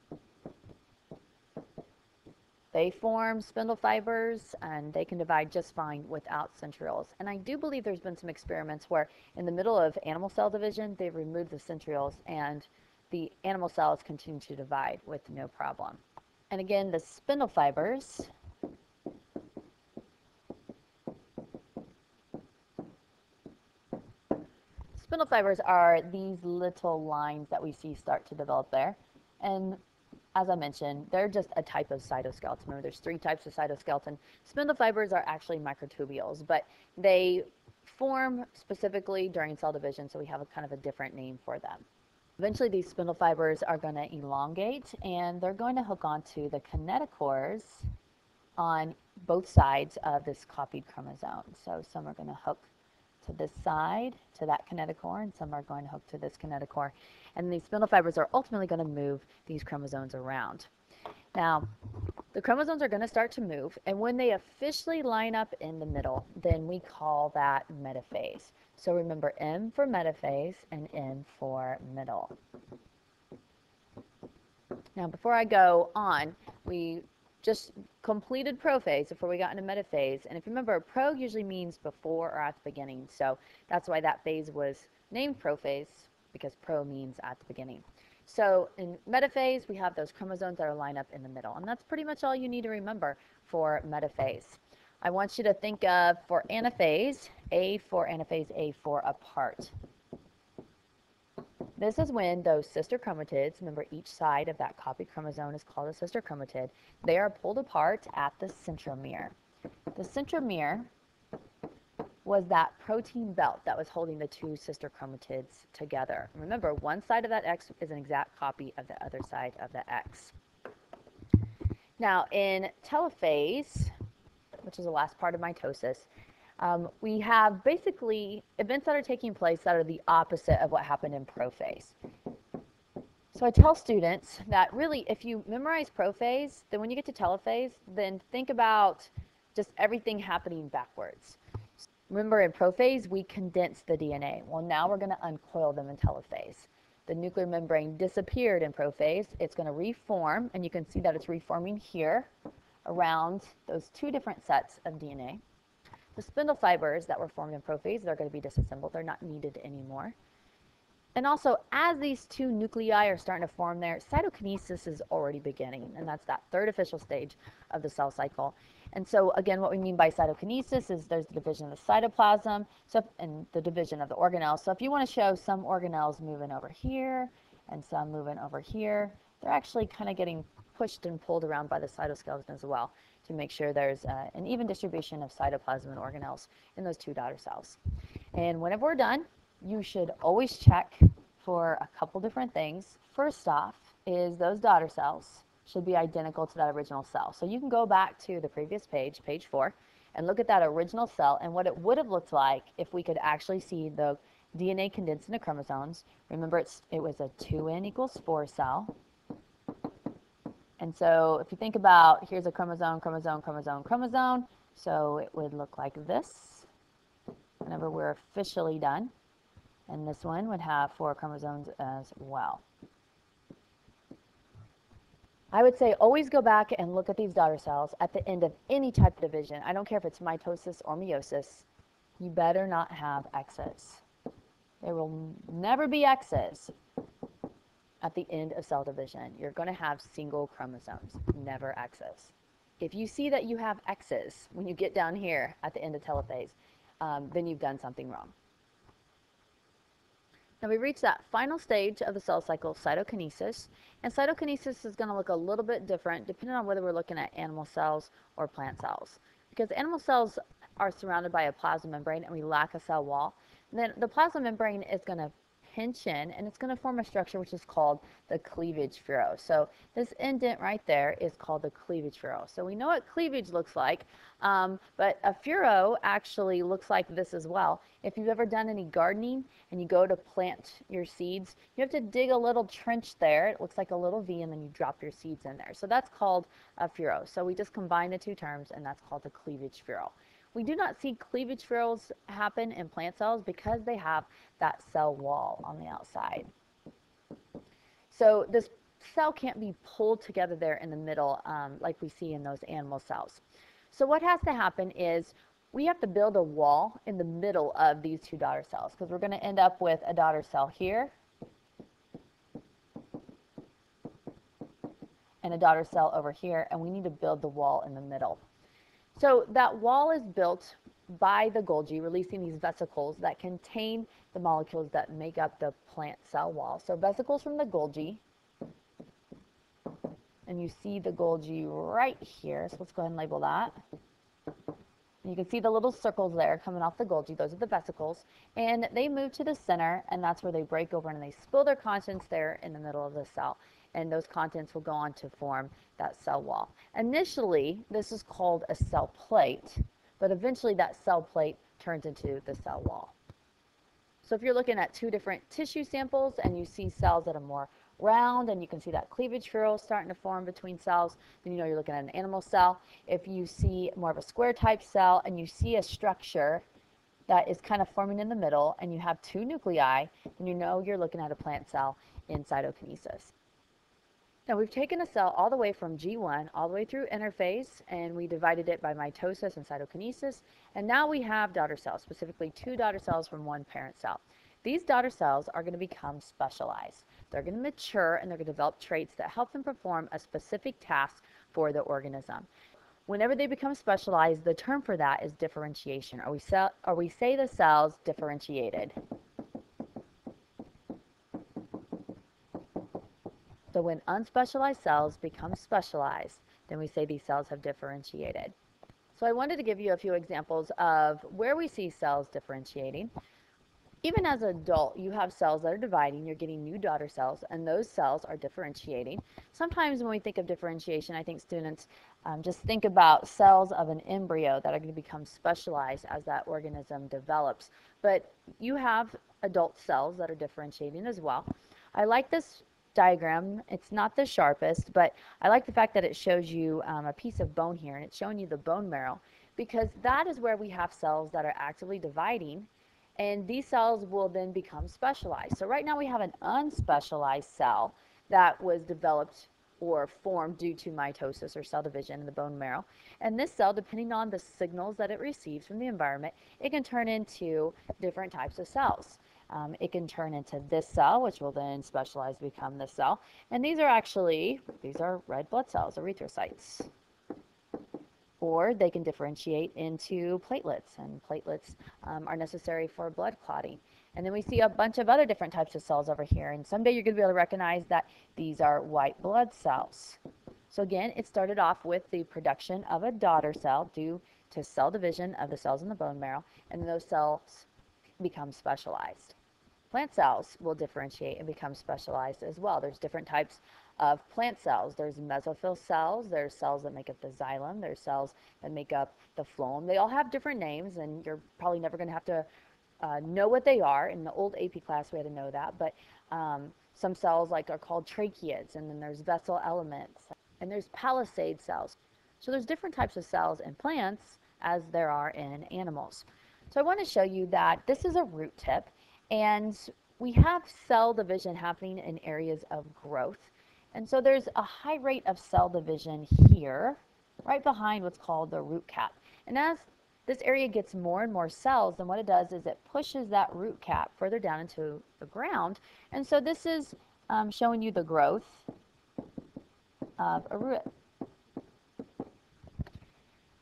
they form spindle fibers and they can divide just fine without centrioles. And I do believe there's been some experiments where in the middle of animal cell division, they've removed the centrioles and the animal cells continue to divide with no problem. And again, the spindle fibers Spindle fibers are these little lines that we see start to develop there. And as I mentioned, they're just a type of cytoskeleton. Remember, there's three types of cytoskeleton. Spindle fibers are actually microtubules, but they form specifically during cell division, so we have a kind of a different name for them. Eventually, these spindle fibers are going to elongate, and they're going to hook onto the kinetochores on both sides of this copied chromosome. So some are going to hook to this side, to that kinetochore, and some are going to hook to this kinetochore. And these spindle fibers are ultimately going to move these chromosomes around. Now, the chromosomes are going to start to move, and when they officially line up in the middle, then we call that metaphase. So remember M for metaphase and N for middle. Now, before I go on, we just completed prophase before we got into metaphase. And if you remember, pro usually means before or at the beginning. So that's why that phase was named prophase, because pro means at the beginning. So in metaphase, we have those chromosomes that are lined up in the middle. And that's pretty much all you need to remember for metaphase. I want you to think of, for anaphase, A for anaphase, A for apart. This is when those sister chromatids, remember each side of that copied chromosome is called a sister chromatid, they are pulled apart at the centromere. The centromere was that protein belt that was holding the two sister chromatids together. Remember, one side of that X is an exact copy of the other side of the X. Now, in telophase, which is the last part of mitosis, um, we have basically events that are taking place that are the opposite of what happened in prophase. So I tell students that really if you memorize prophase, then when you get to telophase, then think about just everything happening backwards. Remember in prophase, we condense the DNA. Well, now we're going to uncoil them in telophase. The nuclear membrane disappeared in prophase. It's going to reform, and you can see that it's reforming here around those two different sets of DNA. The spindle fibers that were formed in prophase, they're going to be disassembled. They're not needed anymore. And also, as these two nuclei are starting to form there, cytokinesis is already beginning, and that's that third official stage of the cell cycle. And so, again, what we mean by cytokinesis is there's the division of the cytoplasm so, and the division of the organelles. So if you want to show some organelles moving over here and some moving over here, they're actually kind of getting pushed and pulled around by the cytoskeleton as well to make sure there's uh, an even distribution of cytoplasm and organelles in those two daughter cells. And whenever we're done, you should always check for a couple different things. First off is those daughter cells should be identical to that original cell. So you can go back to the previous page, page four, and look at that original cell and what it would have looked like if we could actually see the DNA condensed into chromosomes. Remember, it's, it was a 2n equals 4 cell. And so if you think about, here's a chromosome, chromosome, chromosome, chromosome. So it would look like this whenever we're officially done. And this one would have four chromosomes as well. I would say always go back and look at these daughter cells at the end of any type of division. I don't care if it's mitosis or meiosis. You better not have X's. There will never be X's at the end of cell division. You're going to have single chromosomes, never X's. If you see that you have X's when you get down here at the end of telophase, um, then you've done something wrong. Now we reach that final stage of the cell cycle, cytokinesis. And cytokinesis is going to look a little bit different depending on whether we're looking at animal cells or plant cells. Because animal cells are surrounded by a plasma membrane and we lack a cell wall. Then the plasma membrane is going to tension and it's going to form a structure which is called the cleavage furrow. So this indent right there is called the cleavage furrow. So we know what cleavage looks like, um, but a furrow actually looks like this as well. If you've ever done any gardening and you go to plant your seeds, you have to dig a little trench there. It looks like a little V and then you drop your seeds in there. So that's called a furrow. So we just combine the two terms and that's called the cleavage furrow. We do not see cleavage furrows happen in plant cells because they have that cell wall on the outside. So this cell can't be pulled together there in the middle um, like we see in those animal cells. So what has to happen is we have to build a wall in the middle of these two daughter cells because we're going to end up with a daughter cell here and a daughter cell over here and we need to build the wall in the middle. So that wall is built by the Golgi, releasing these vesicles that contain the molecules that make up the plant cell wall. So vesicles from the Golgi, and you see the Golgi right here. So let's go ahead and label that. You can see the little circles there coming off the Golgi. Those are the vesicles. And they move to the center, and that's where they break over and they spill their contents there in the middle of the cell and those contents will go on to form that cell wall. Initially, this is called a cell plate, but eventually that cell plate turns into the cell wall. So if you're looking at two different tissue samples and you see cells that are more round and you can see that cleavage furrow starting to form between cells, then you know you're looking at an animal cell. If you see more of a square type cell and you see a structure that is kind of forming in the middle and you have two nuclei, then you know you're looking at a plant cell in cytokinesis. Now we've taken a cell all the way from G1 all the way through interphase and we divided it by mitosis and cytokinesis and now we have daughter cells, specifically two daughter cells from one parent cell. These daughter cells are going to become specialized. They're going to mature and they're going to develop traits that help them perform a specific task for the organism. Whenever they become specialized, the term for that is differentiation, or we, or we say the cells differentiated. So when unspecialized cells become specialized, then we say these cells have differentiated. So I wanted to give you a few examples of where we see cells differentiating. Even as an adult, you have cells that are dividing, you're getting new daughter cells, and those cells are differentiating. Sometimes when we think of differentiation, I think students um, just think about cells of an embryo that are going to become specialized as that organism develops. But you have adult cells that are differentiating as well. I like this diagram. It's not the sharpest, but I like the fact that it shows you um, a piece of bone here, and it's showing you the bone marrow, because that is where we have cells that are actively dividing, and these cells will then become specialized. So right now we have an unspecialized cell that was developed or formed due to mitosis or cell division in the bone marrow. And this cell, depending on the signals that it receives from the environment, it can turn into different types of cells. Um, it can turn into this cell, which will then specialize become this cell. And these are actually, these are red blood cells, erythrocytes. Or they can differentiate into platelets, and platelets um, are necessary for blood clotting. And then we see a bunch of other different types of cells over here. And someday you're going to be able to recognize that these are white blood cells. So again, it started off with the production of a daughter cell due to cell division of the cells in the bone marrow, and those cells become specialized. Plant cells will differentiate and become specialized as well. There's different types of plant cells. There's mesophyll cells, there's cells that make up the xylem, there's cells that make up the phloem. They all have different names and you're probably never going to have to uh, know what they are. In the old AP class, we had to know that, but um, some cells like are called tracheids, and then there's vessel elements, and there's palisade cells. So there's different types of cells in plants as there are in animals. So I want to show you that this is a root tip, and we have cell division happening in areas of growth. And so there's a high rate of cell division here, right behind what's called the root cap. And as this area gets more and more cells, then what it does is it pushes that root cap further down into the ground. And so this is um, showing you the growth of a root.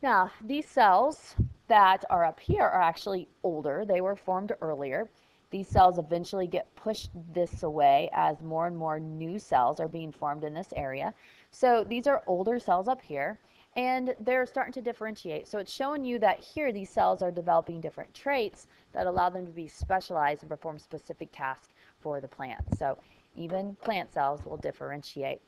Now, these cells that are up here are actually older. They were formed earlier. These cells eventually get pushed this away as more and more new cells are being formed in this area. So these are older cells up here and they're starting to differentiate. So it's showing you that here these cells are developing different traits that allow them to be specialized and perform specific tasks for the plant. So even plant cells will differentiate.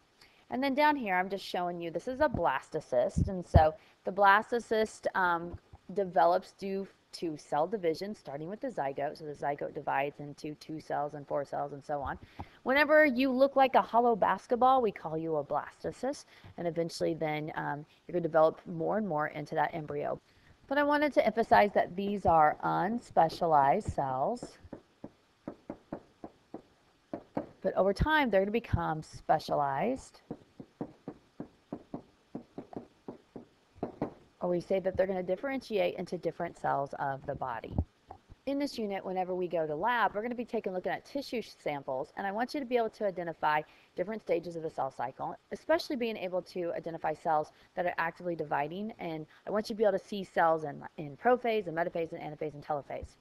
And then down here, I'm just showing you, this is a blastocyst. And so the blastocyst um, develops due to cell division, starting with the zygote. So the zygote divides into two cells and four cells and so on. Whenever you look like a hollow basketball, we call you a blastocyst. And eventually then um, you're going to develop more and more into that embryo. But I wanted to emphasize that these are unspecialized cells. But over time, they're going to become specialized. Or we say that they're going to differentiate into different cells of the body. In this unit, whenever we go to lab, we're going to be taking a look at tissue samples, and I want you to be able to identify different stages of the cell cycle, especially being able to identify cells that are actively dividing, and I want you to be able to see cells in, in prophase, and metaphase, and anaphase, and telophase.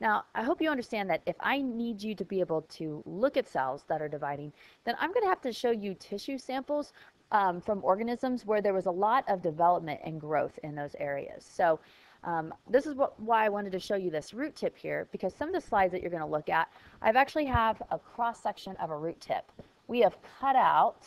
Now, I hope you understand that if I need you to be able to look at cells that are dividing, then I'm going to have to show you tissue samples um, from organisms where there was a lot of development and growth in those areas. So um, this is what, why I wanted to show you this root tip here, because some of the slides that you're going to look at, I've actually have a cross section of a root tip. We have cut out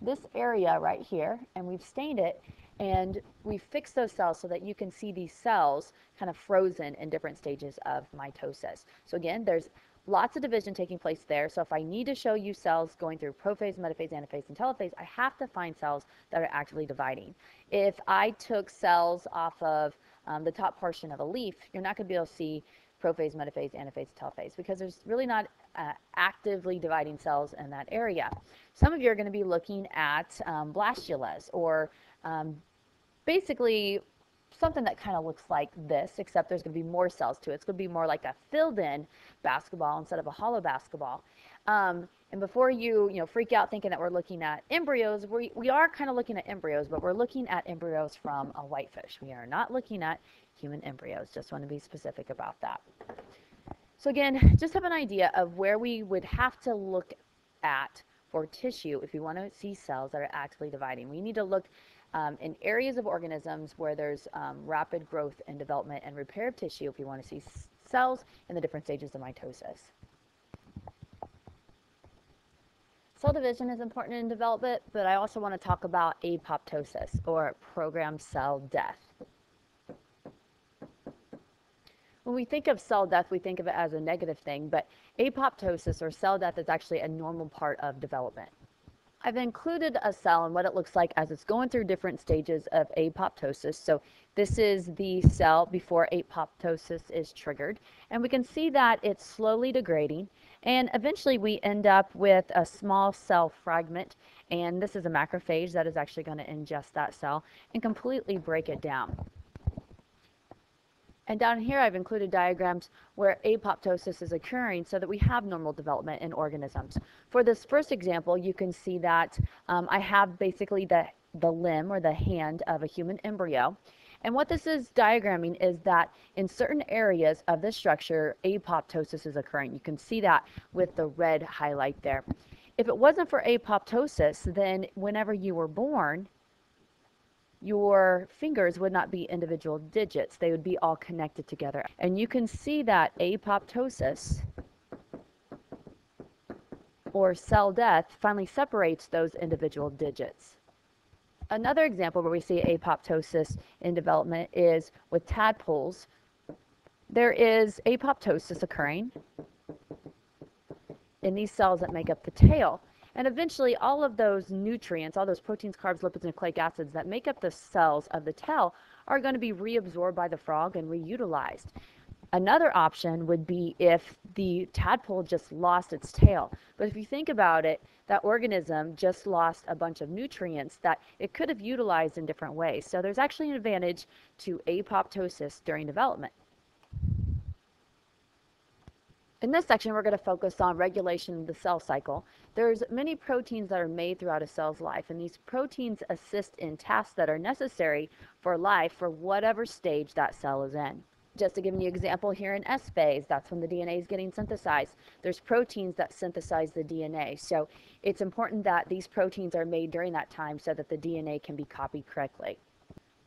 this area right here, and we've stained it, and we fixed those cells so that you can see these cells kind of frozen in different stages of mitosis. So again, there's lots of division taking place there. So if I need to show you cells going through prophase, metaphase, anaphase, and telophase, I have to find cells that are actively dividing. If I took cells off of um, the top portion of a leaf, you're not going to be able to see prophase, metaphase, anaphase, telophase because there's really not uh, actively dividing cells in that area. Some of you are going to be looking at um, blastulas or um, basically something that kind of looks like this, except there's going to be more cells to it. It's going to be more like a filled-in basketball instead of a hollow basketball. Um, and before you, you know, freak out thinking that we're looking at embryos, we, we are kind of looking at embryos, but we're looking at embryos from a whitefish. We are not looking at human embryos. Just want to be specific about that. So again, just have an idea of where we would have to look at for tissue if we want to see cells that are actively dividing. We need to look um, in areas of organisms where there's um, rapid growth and development and repair of tissue if you want to see cells in the different stages of mitosis. Cell division is important in development, but I also want to talk about apoptosis or programmed cell death. When we think of cell death, we think of it as a negative thing, but apoptosis or cell death is actually a normal part of development. I've included a cell and what it looks like as it's going through different stages of apoptosis. So this is the cell before apoptosis is triggered. And we can see that it's slowly degrading. And eventually we end up with a small cell fragment. And this is a macrophage that is actually going to ingest that cell and completely break it down. And down here I've included diagrams where apoptosis is occurring so that we have normal development in organisms. For this first example, you can see that um, I have basically the, the limb or the hand of a human embryo. And what this is diagramming is that in certain areas of the structure, apoptosis is occurring. You can see that with the red highlight there. If it wasn't for apoptosis, then whenever you were born, your fingers would not be individual digits. They would be all connected together. And you can see that apoptosis or cell death finally separates those individual digits. Another example where we see apoptosis in development is with tadpoles there is apoptosis occurring in these cells that make up the tail. And eventually, all of those nutrients, all those proteins, carbs, lipids, and nucleic acids that make up the cells of the tail are going to be reabsorbed by the frog and reutilized. Another option would be if the tadpole just lost its tail. But if you think about it, that organism just lost a bunch of nutrients that it could have utilized in different ways. So there's actually an advantage to apoptosis during development. In this section, we're going to focus on regulation of the cell cycle. There's many proteins that are made throughout a cell's life, and these proteins assist in tasks that are necessary for life for whatever stage that cell is in. Just to give you an example here in S phase, that's when the DNA is getting synthesized. There's proteins that synthesize the DNA. So it's important that these proteins are made during that time so that the DNA can be copied correctly.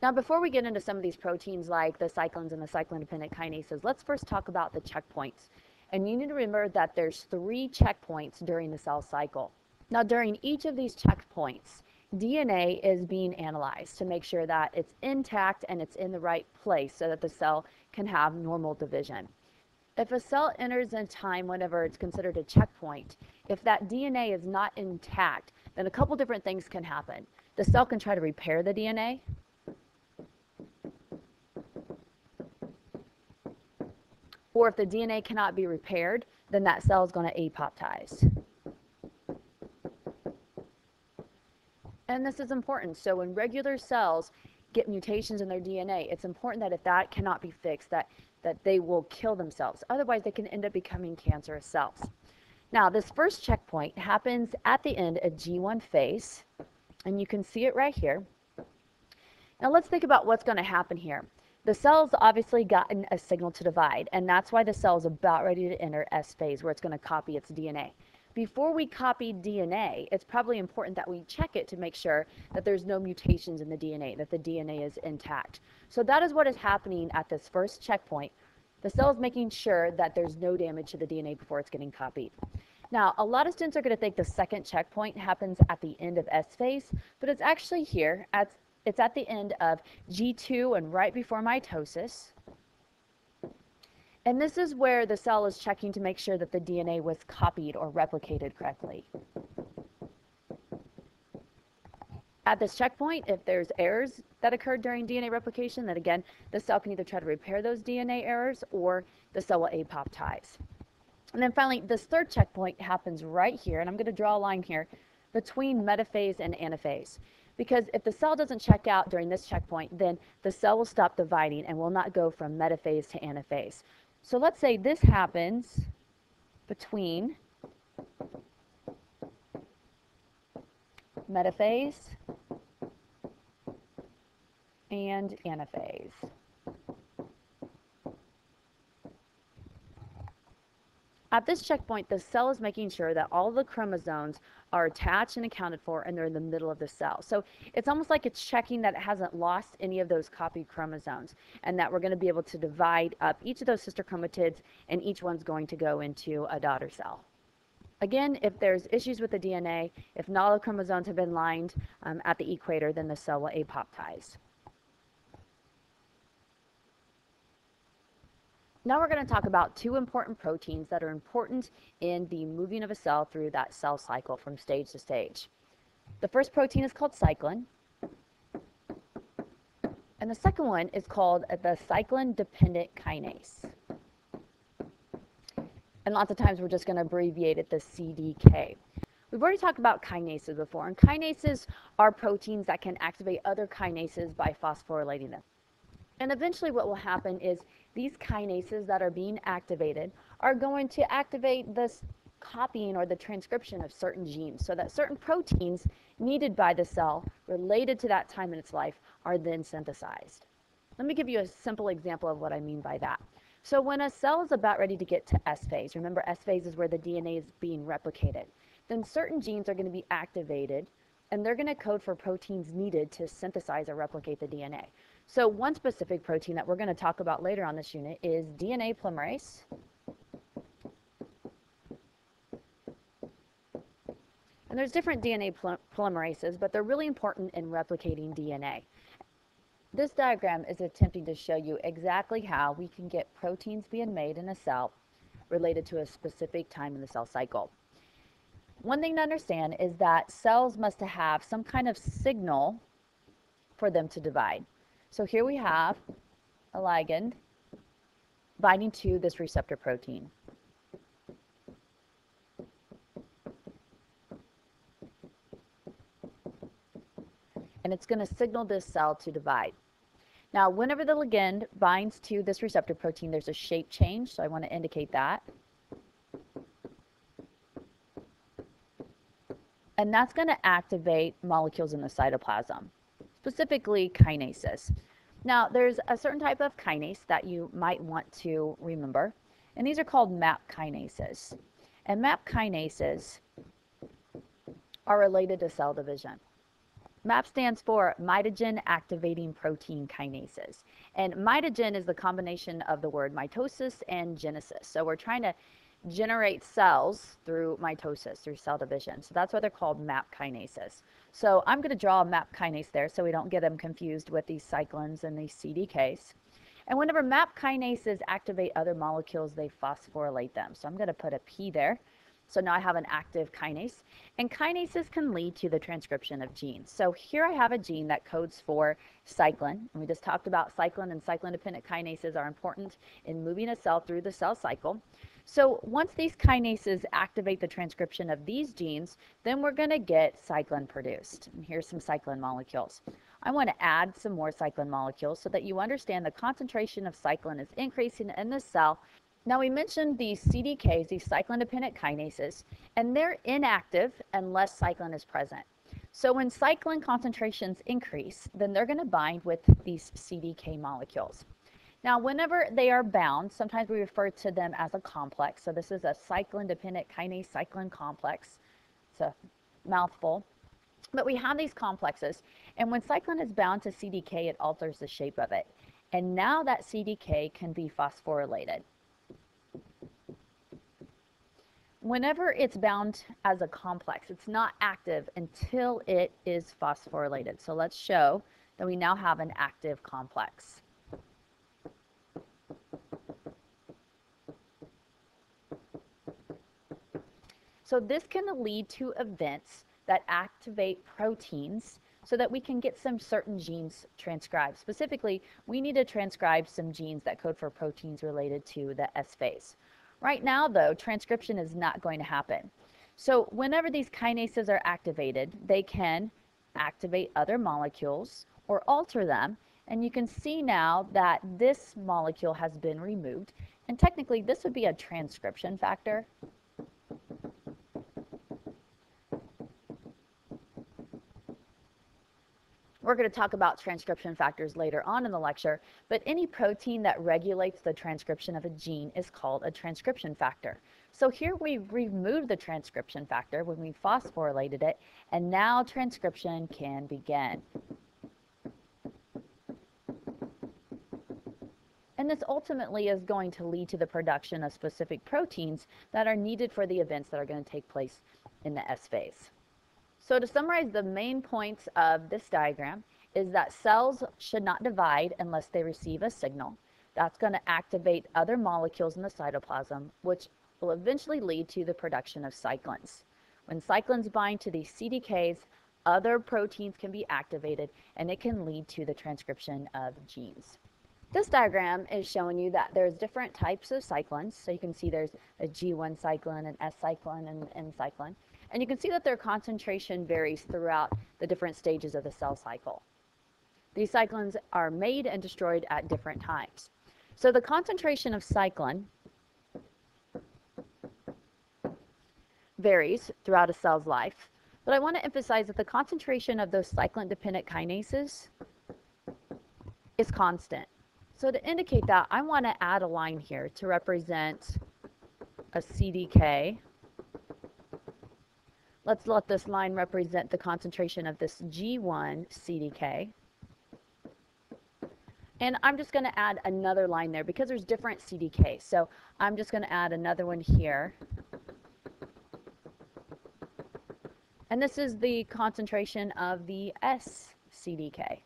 Now, before we get into some of these proteins like the cyclins and the cyclin-dependent kinases, let's first talk about the checkpoints. And you need to remember that there's three checkpoints during the cell cycle. Now, during each of these checkpoints, DNA is being analyzed to make sure that it's intact and it's in the right place so that the cell can have normal division. If a cell enters in time whenever it's considered a checkpoint, if that DNA is not intact, then a couple different things can happen. The cell can try to repair the DNA, or if the DNA cannot be repaired, then that cell is going to apoptize. And this is important. So when regular cells get mutations in their DNA, it's important that if that cannot be fixed, that, that they will kill themselves. Otherwise, they can end up becoming cancerous cells. Now, this first checkpoint happens at the end of G1 phase, and you can see it right here. Now, let's think about what's going to happen here. The cell's obviously gotten a signal to divide, and that's why the cell is about ready to enter S phase, where it's going to copy its DNA. Before we copy DNA, it's probably important that we check it to make sure that there's no mutations in the DNA, that the DNA is intact. So that is what is happening at this first checkpoint. The cell is making sure that there's no damage to the DNA before it's getting copied. Now, a lot of students are going to think the second checkpoint happens at the end of S phase, but it's actually here at it's at the end of G2 and right before mitosis. And this is where the cell is checking to make sure that the DNA was copied or replicated correctly. At this checkpoint, if there's errors that occurred during DNA replication, then again, the cell can either try to repair those DNA errors or the cell will apoptize. And then finally, this third checkpoint happens right here, and I'm going to draw a line here between metaphase and anaphase. Because if the cell doesn't check out during this checkpoint, then the cell will stop dividing and will not go from metaphase to anaphase. So let's say this happens between metaphase and anaphase. At this checkpoint, the cell is making sure that all the chromosomes are attached and accounted for and they're in the middle of the cell. So it's almost like it's checking that it hasn't lost any of those copied chromosomes and that we're going to be able to divide up each of those sister chromatids and each one's going to go into a daughter cell. Again, if there's issues with the DNA, if not all the chromosomes have been lined um, at the equator, then the cell will apoptize. Now we're going to talk about two important proteins that are important in the moving of a cell through that cell cycle from stage to stage. The first protein is called cyclin, and the second one is called the cyclin-dependent kinase. And lots of times we're just going to abbreviate it the CDK. We've already talked about kinases before, and kinases are proteins that can activate other kinases by phosphorylating them. And eventually what will happen is these kinases that are being activated are going to activate this copying or the transcription of certain genes so that certain proteins needed by the cell related to that time in its life are then synthesized. Let me give you a simple example of what I mean by that. So when a cell is about ready to get to S phase, remember S phase is where the DNA is being replicated, then certain genes are going to be activated and they're going to code for proteins needed to synthesize or replicate the DNA. So one specific protein that we're going to talk about later on this unit is DNA polymerase. And there's different DNA polymerases, but they're really important in replicating DNA. This diagram is attempting to show you exactly how we can get proteins being made in a cell related to a specific time in the cell cycle. One thing to understand is that cells must have some kind of signal for them to divide. So here we have a ligand binding to this receptor protein. And it's going to signal this cell to divide. Now, whenever the ligand binds to this receptor protein, there's a shape change, so I want to indicate that. And that's going to activate molecules in the cytoplasm, specifically kinases. Now, there's a certain type of kinase that you might want to remember, and these are called MAP kinases. And MAP kinases are related to cell division. MAP stands for mitogen activating protein kinases. And mitogen is the combination of the word mitosis and genesis. So we're trying to generate cells through mitosis, through cell division. So that's why they're called MAP kinases. So I'm going to draw a MAP kinase there so we don't get them confused with these cyclins and these CDKs. And whenever MAP kinases activate other molecules, they phosphorylate them. So I'm going to put a P there so now I have an active kinase. And kinases can lead to the transcription of genes. So here I have a gene that codes for cyclin. And we just talked about cyclin and cyclin-dependent kinases are important in moving a cell through the cell cycle. So once these kinases activate the transcription of these genes, then we're going to get cyclin produced. And here's some cyclin molecules. I want to add some more cyclin molecules so that you understand the concentration of cyclin is increasing in the cell now we mentioned these CDKs, these cyclin-dependent kinases, and they're inactive unless cyclin is present. So when cyclin concentrations increase, then they're going to bind with these CDK molecules. Now, whenever they are bound, sometimes we refer to them as a complex. So this is a cyclin-dependent kinase cyclin complex. It's a mouthful. But we have these complexes, and when cyclin is bound to CDK, it alters the shape of it. And now that CDK can be phosphorylated whenever it's bound as a complex, it's not active until it is phosphorylated. So let's show that we now have an active complex. So this can lead to events that activate proteins so that we can get some certain genes transcribed. Specifically, we need to transcribe some genes that code for proteins related to the S phase. Right now, though, transcription is not going to happen. So whenever these kinases are activated, they can activate other molecules or alter them. And you can see now that this molecule has been removed. And technically, this would be a transcription factor. We're going to talk about transcription factors later on in the lecture, but any protein that regulates the transcription of a gene is called a transcription factor. So here we've removed the transcription factor when we phosphorylated it, and now transcription can begin. And this ultimately is going to lead to the production of specific proteins that are needed for the events that are going to take place in the S phase. So to summarize the main points of this diagram is that cells should not divide unless they receive a signal. That's going to activate other molecules in the cytoplasm, which will eventually lead to the production of cyclins. When cyclins bind to these CDKs, other proteins can be activated and it can lead to the transcription of genes. This diagram is showing you that there's different types of cyclins. So you can see there's a G1 cyclin, an S cyclin, and M cyclin. And you can see that their concentration varies throughout the different stages of the cell cycle. These cyclins are made and destroyed at different times. So the concentration of cyclin varies throughout a cell's life, but I want to emphasize that the concentration of those cyclin-dependent kinases is constant. So to indicate that, I want to add a line here to represent a CDK Let's let this line represent the concentration of this G1 CDK. And I'm just going to add another line there because there's different CDKs. So I'm just going to add another one here. And this is the concentration of the S CDK.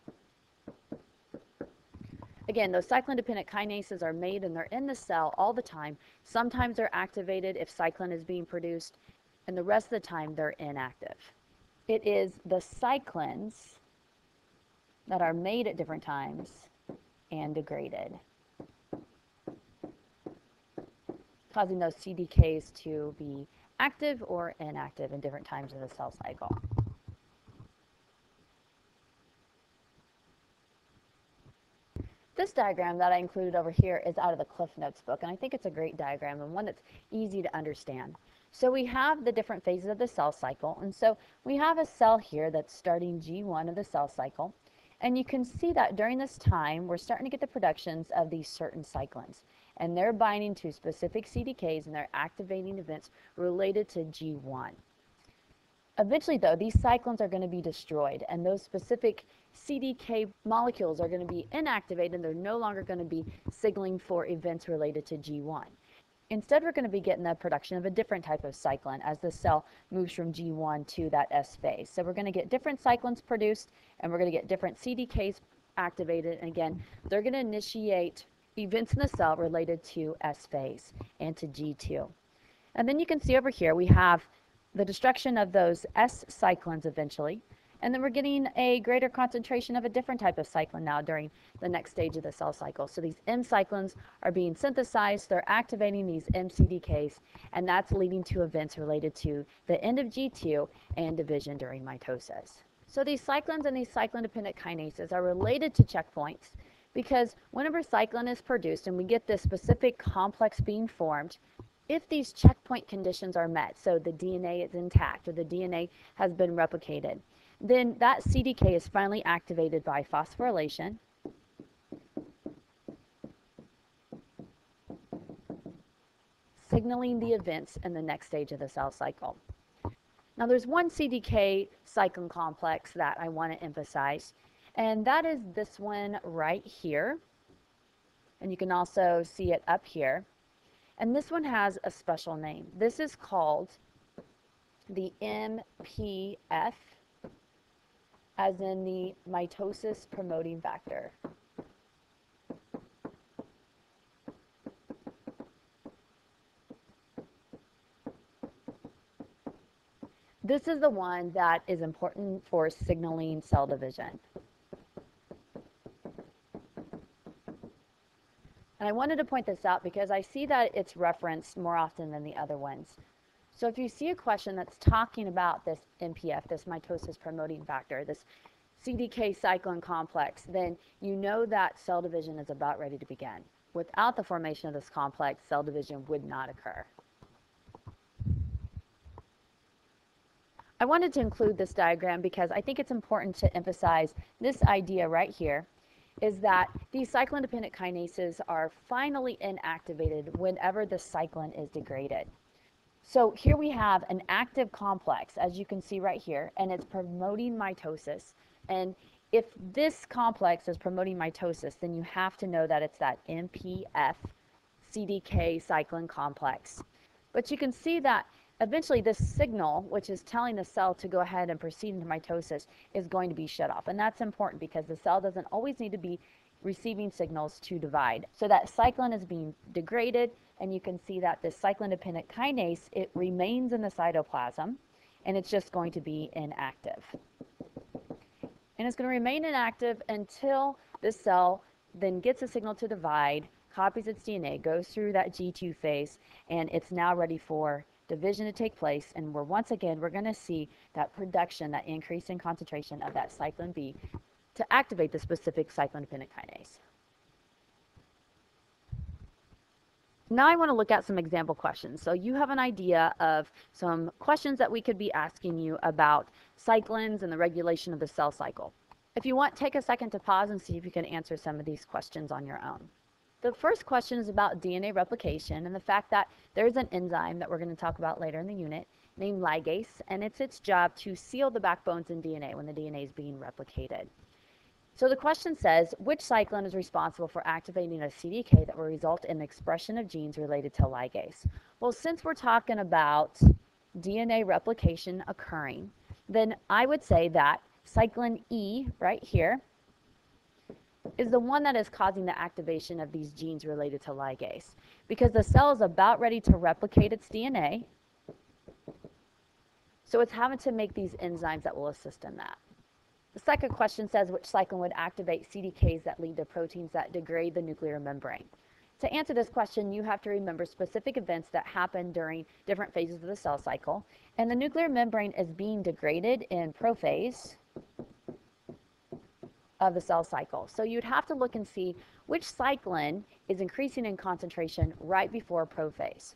Again, those cyclin-dependent kinases are made and they're in the cell all the time. Sometimes they're activated if cyclin is being produced, and the rest of the time they're inactive. It is the cyclins that are made at different times and degraded, causing those CDKs to be active or inactive in different times of the cell cycle. This diagram that I included over here is out of the Cliff Notes book, and I think it's a great diagram and one that's easy to understand. So we have the different phases of the cell cycle, and so we have a cell here that's starting G1 of the cell cycle, and you can see that during this time, we're starting to get the productions of these certain cyclins, and they're binding to specific CDKs and they're activating events related to G1. Eventually, though, these cyclins are going to be destroyed, and those specific CDK molecules are going to be inactivated, and they're no longer going to be signaling for events related to G1. Instead, we're going to be getting the production of a different type of cyclin as the cell moves from G1 to that S phase. So we're going to get different cyclins produced, and we're going to get different CDKs activated. And again, they're going to initiate events in the cell related to S phase and to G2. And then you can see over here we have the destruction of those S cyclins eventually. And then we're getting a greater concentration of a different type of cyclin now during the next stage of the cell cycle. So these M cyclins are being synthesized, they're activating these MCDKs, and that's leading to events related to the end of G2 and division during mitosis. So these cyclins and these cyclin-dependent kinases are related to checkpoints because whenever cyclin is produced and we get this specific complex being formed, if these checkpoint conditions are met, so the DNA is intact or the DNA has been replicated, then that CDK is finally activated by phosphorylation. signaling the events in the next stage of the cell cycle. Now there's one CDK cyclin complex that I want to emphasize, and that is this one right here. And you can also see it up here. And this one has a special name. This is called the MPF, as in the mitosis promoting factor. This is the one that is important for signaling cell division. And I wanted to point this out because I see that it's referenced more often than the other ones. So if you see a question that's talking about this MPF, this mitosis promoting factor, this CDK cyclin complex, then you know that cell division is about ready to begin. Without the formation of this complex, cell division would not occur. I wanted to include this diagram because I think it's important to emphasize this idea right here is that these cyclin-dependent kinases are finally inactivated whenever the cyclin is degraded. So here we have an active complex, as you can see right here, and it's promoting mitosis. And if this complex is promoting mitosis, then you have to know that it's that MPF CDK cyclin complex. But you can see that eventually this signal, which is telling the cell to go ahead and proceed into mitosis, is going to be shut off. And that's important because the cell doesn't always need to be receiving signals to divide. So that cyclin is being degraded, and you can see that this cyclin-dependent kinase, it remains in the cytoplasm, and it's just going to be inactive. And it's going to remain inactive until the cell then gets a signal to divide, copies its DNA, goes through that G2 phase, and it's now ready for division to take place, and we're once again, we're going to see that production, that increase in concentration of that cyclin B to activate the specific cyclin-dependent kinase. Now I want to look at some example questions. So you have an idea of some questions that we could be asking you about cyclins and the regulation of the cell cycle. If you want, take a second to pause and see if you can answer some of these questions on your own. The first question is about DNA replication and the fact that there's an enzyme that we're going to talk about later in the unit named ligase, and it's its job to seal the backbones in DNA when the DNA is being replicated. So the question says, which cyclin is responsible for activating a CDK that will result in expression of genes related to ligase? Well, since we're talking about DNA replication occurring, then I would say that cyclin E right here is the one that is causing the activation of these genes related to ligase. Because the cell is about ready to replicate its DNA, so it's having to make these enzymes that will assist in that. The second question says which cyclin would activate CDKs that lead to proteins that degrade the nuclear membrane. To answer this question, you have to remember specific events that happen during different phases of the cell cycle. And the nuclear membrane is being degraded in prophase of the cell cycle. So you'd have to look and see which cyclin is increasing in concentration right before prophase.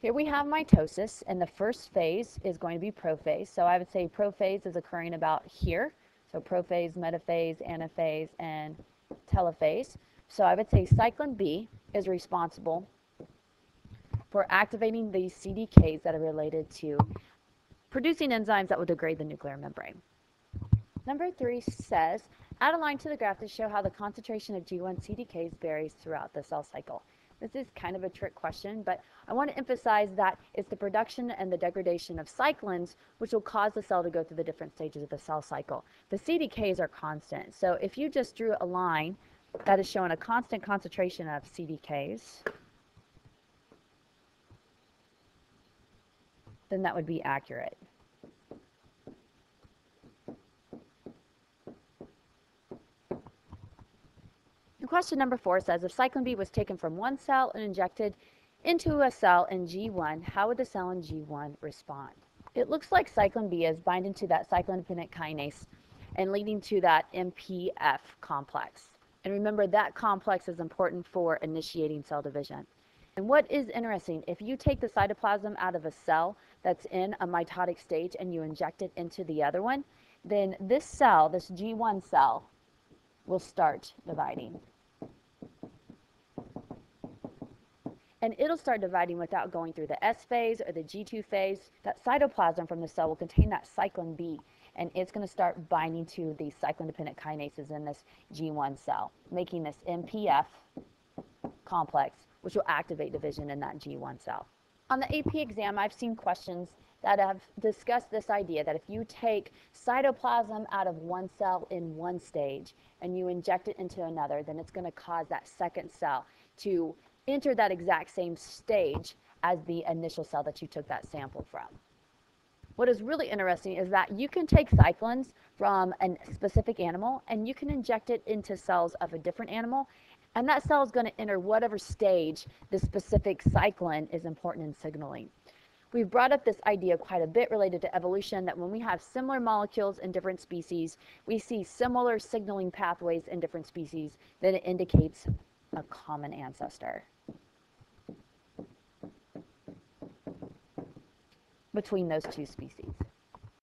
Here we have mitosis, and the first phase is going to be prophase. So I would say prophase is occurring about here. So prophase, metaphase, anaphase, and telophase. So I would say cyclin B is responsible for activating these CDKs that are related to producing enzymes that will degrade the nuclear membrane. Number three says, add a line to the graph to show how the concentration of G1 CDKs varies throughout the cell cycle. This is kind of a trick question, but I want to emphasize that it's the production and the degradation of cyclins which will cause the cell to go through the different stages of the cell cycle. The CDKs are constant. So if you just drew a line that is showing a constant concentration of CDKs, then that would be accurate. Question number four says, if cyclin B was taken from one cell and injected into a cell in G1, how would the cell in G1 respond? It looks like cyclin B is binding to that cyclin-dependent kinase and leading to that MPF complex. And remember, that complex is important for initiating cell division. And what is interesting, if you take the cytoplasm out of a cell that's in a mitotic stage and you inject it into the other one, then this cell, this G1 cell, will start dividing. And it'll start dividing without going through the S phase or the G2 phase. That cytoplasm from the cell will contain that cyclin B, and it's going to start binding to these cyclin-dependent kinases in this G1 cell, making this MPF complex, which will activate division in that G1 cell. On the AP exam, I've seen questions that have discussed this idea that if you take cytoplasm out of one cell in one stage and you inject it into another, then it's going to cause that second cell to enter that exact same stage as the initial cell that you took that sample from. What is really interesting is that you can take cyclins from a specific animal and you can inject it into cells of a different animal and that cell is going to enter whatever stage the specific cyclin is important in signaling. We've brought up this idea quite a bit related to evolution that when we have similar molecules in different species, we see similar signaling pathways in different species, then it indicates a common ancestor. Between those two species.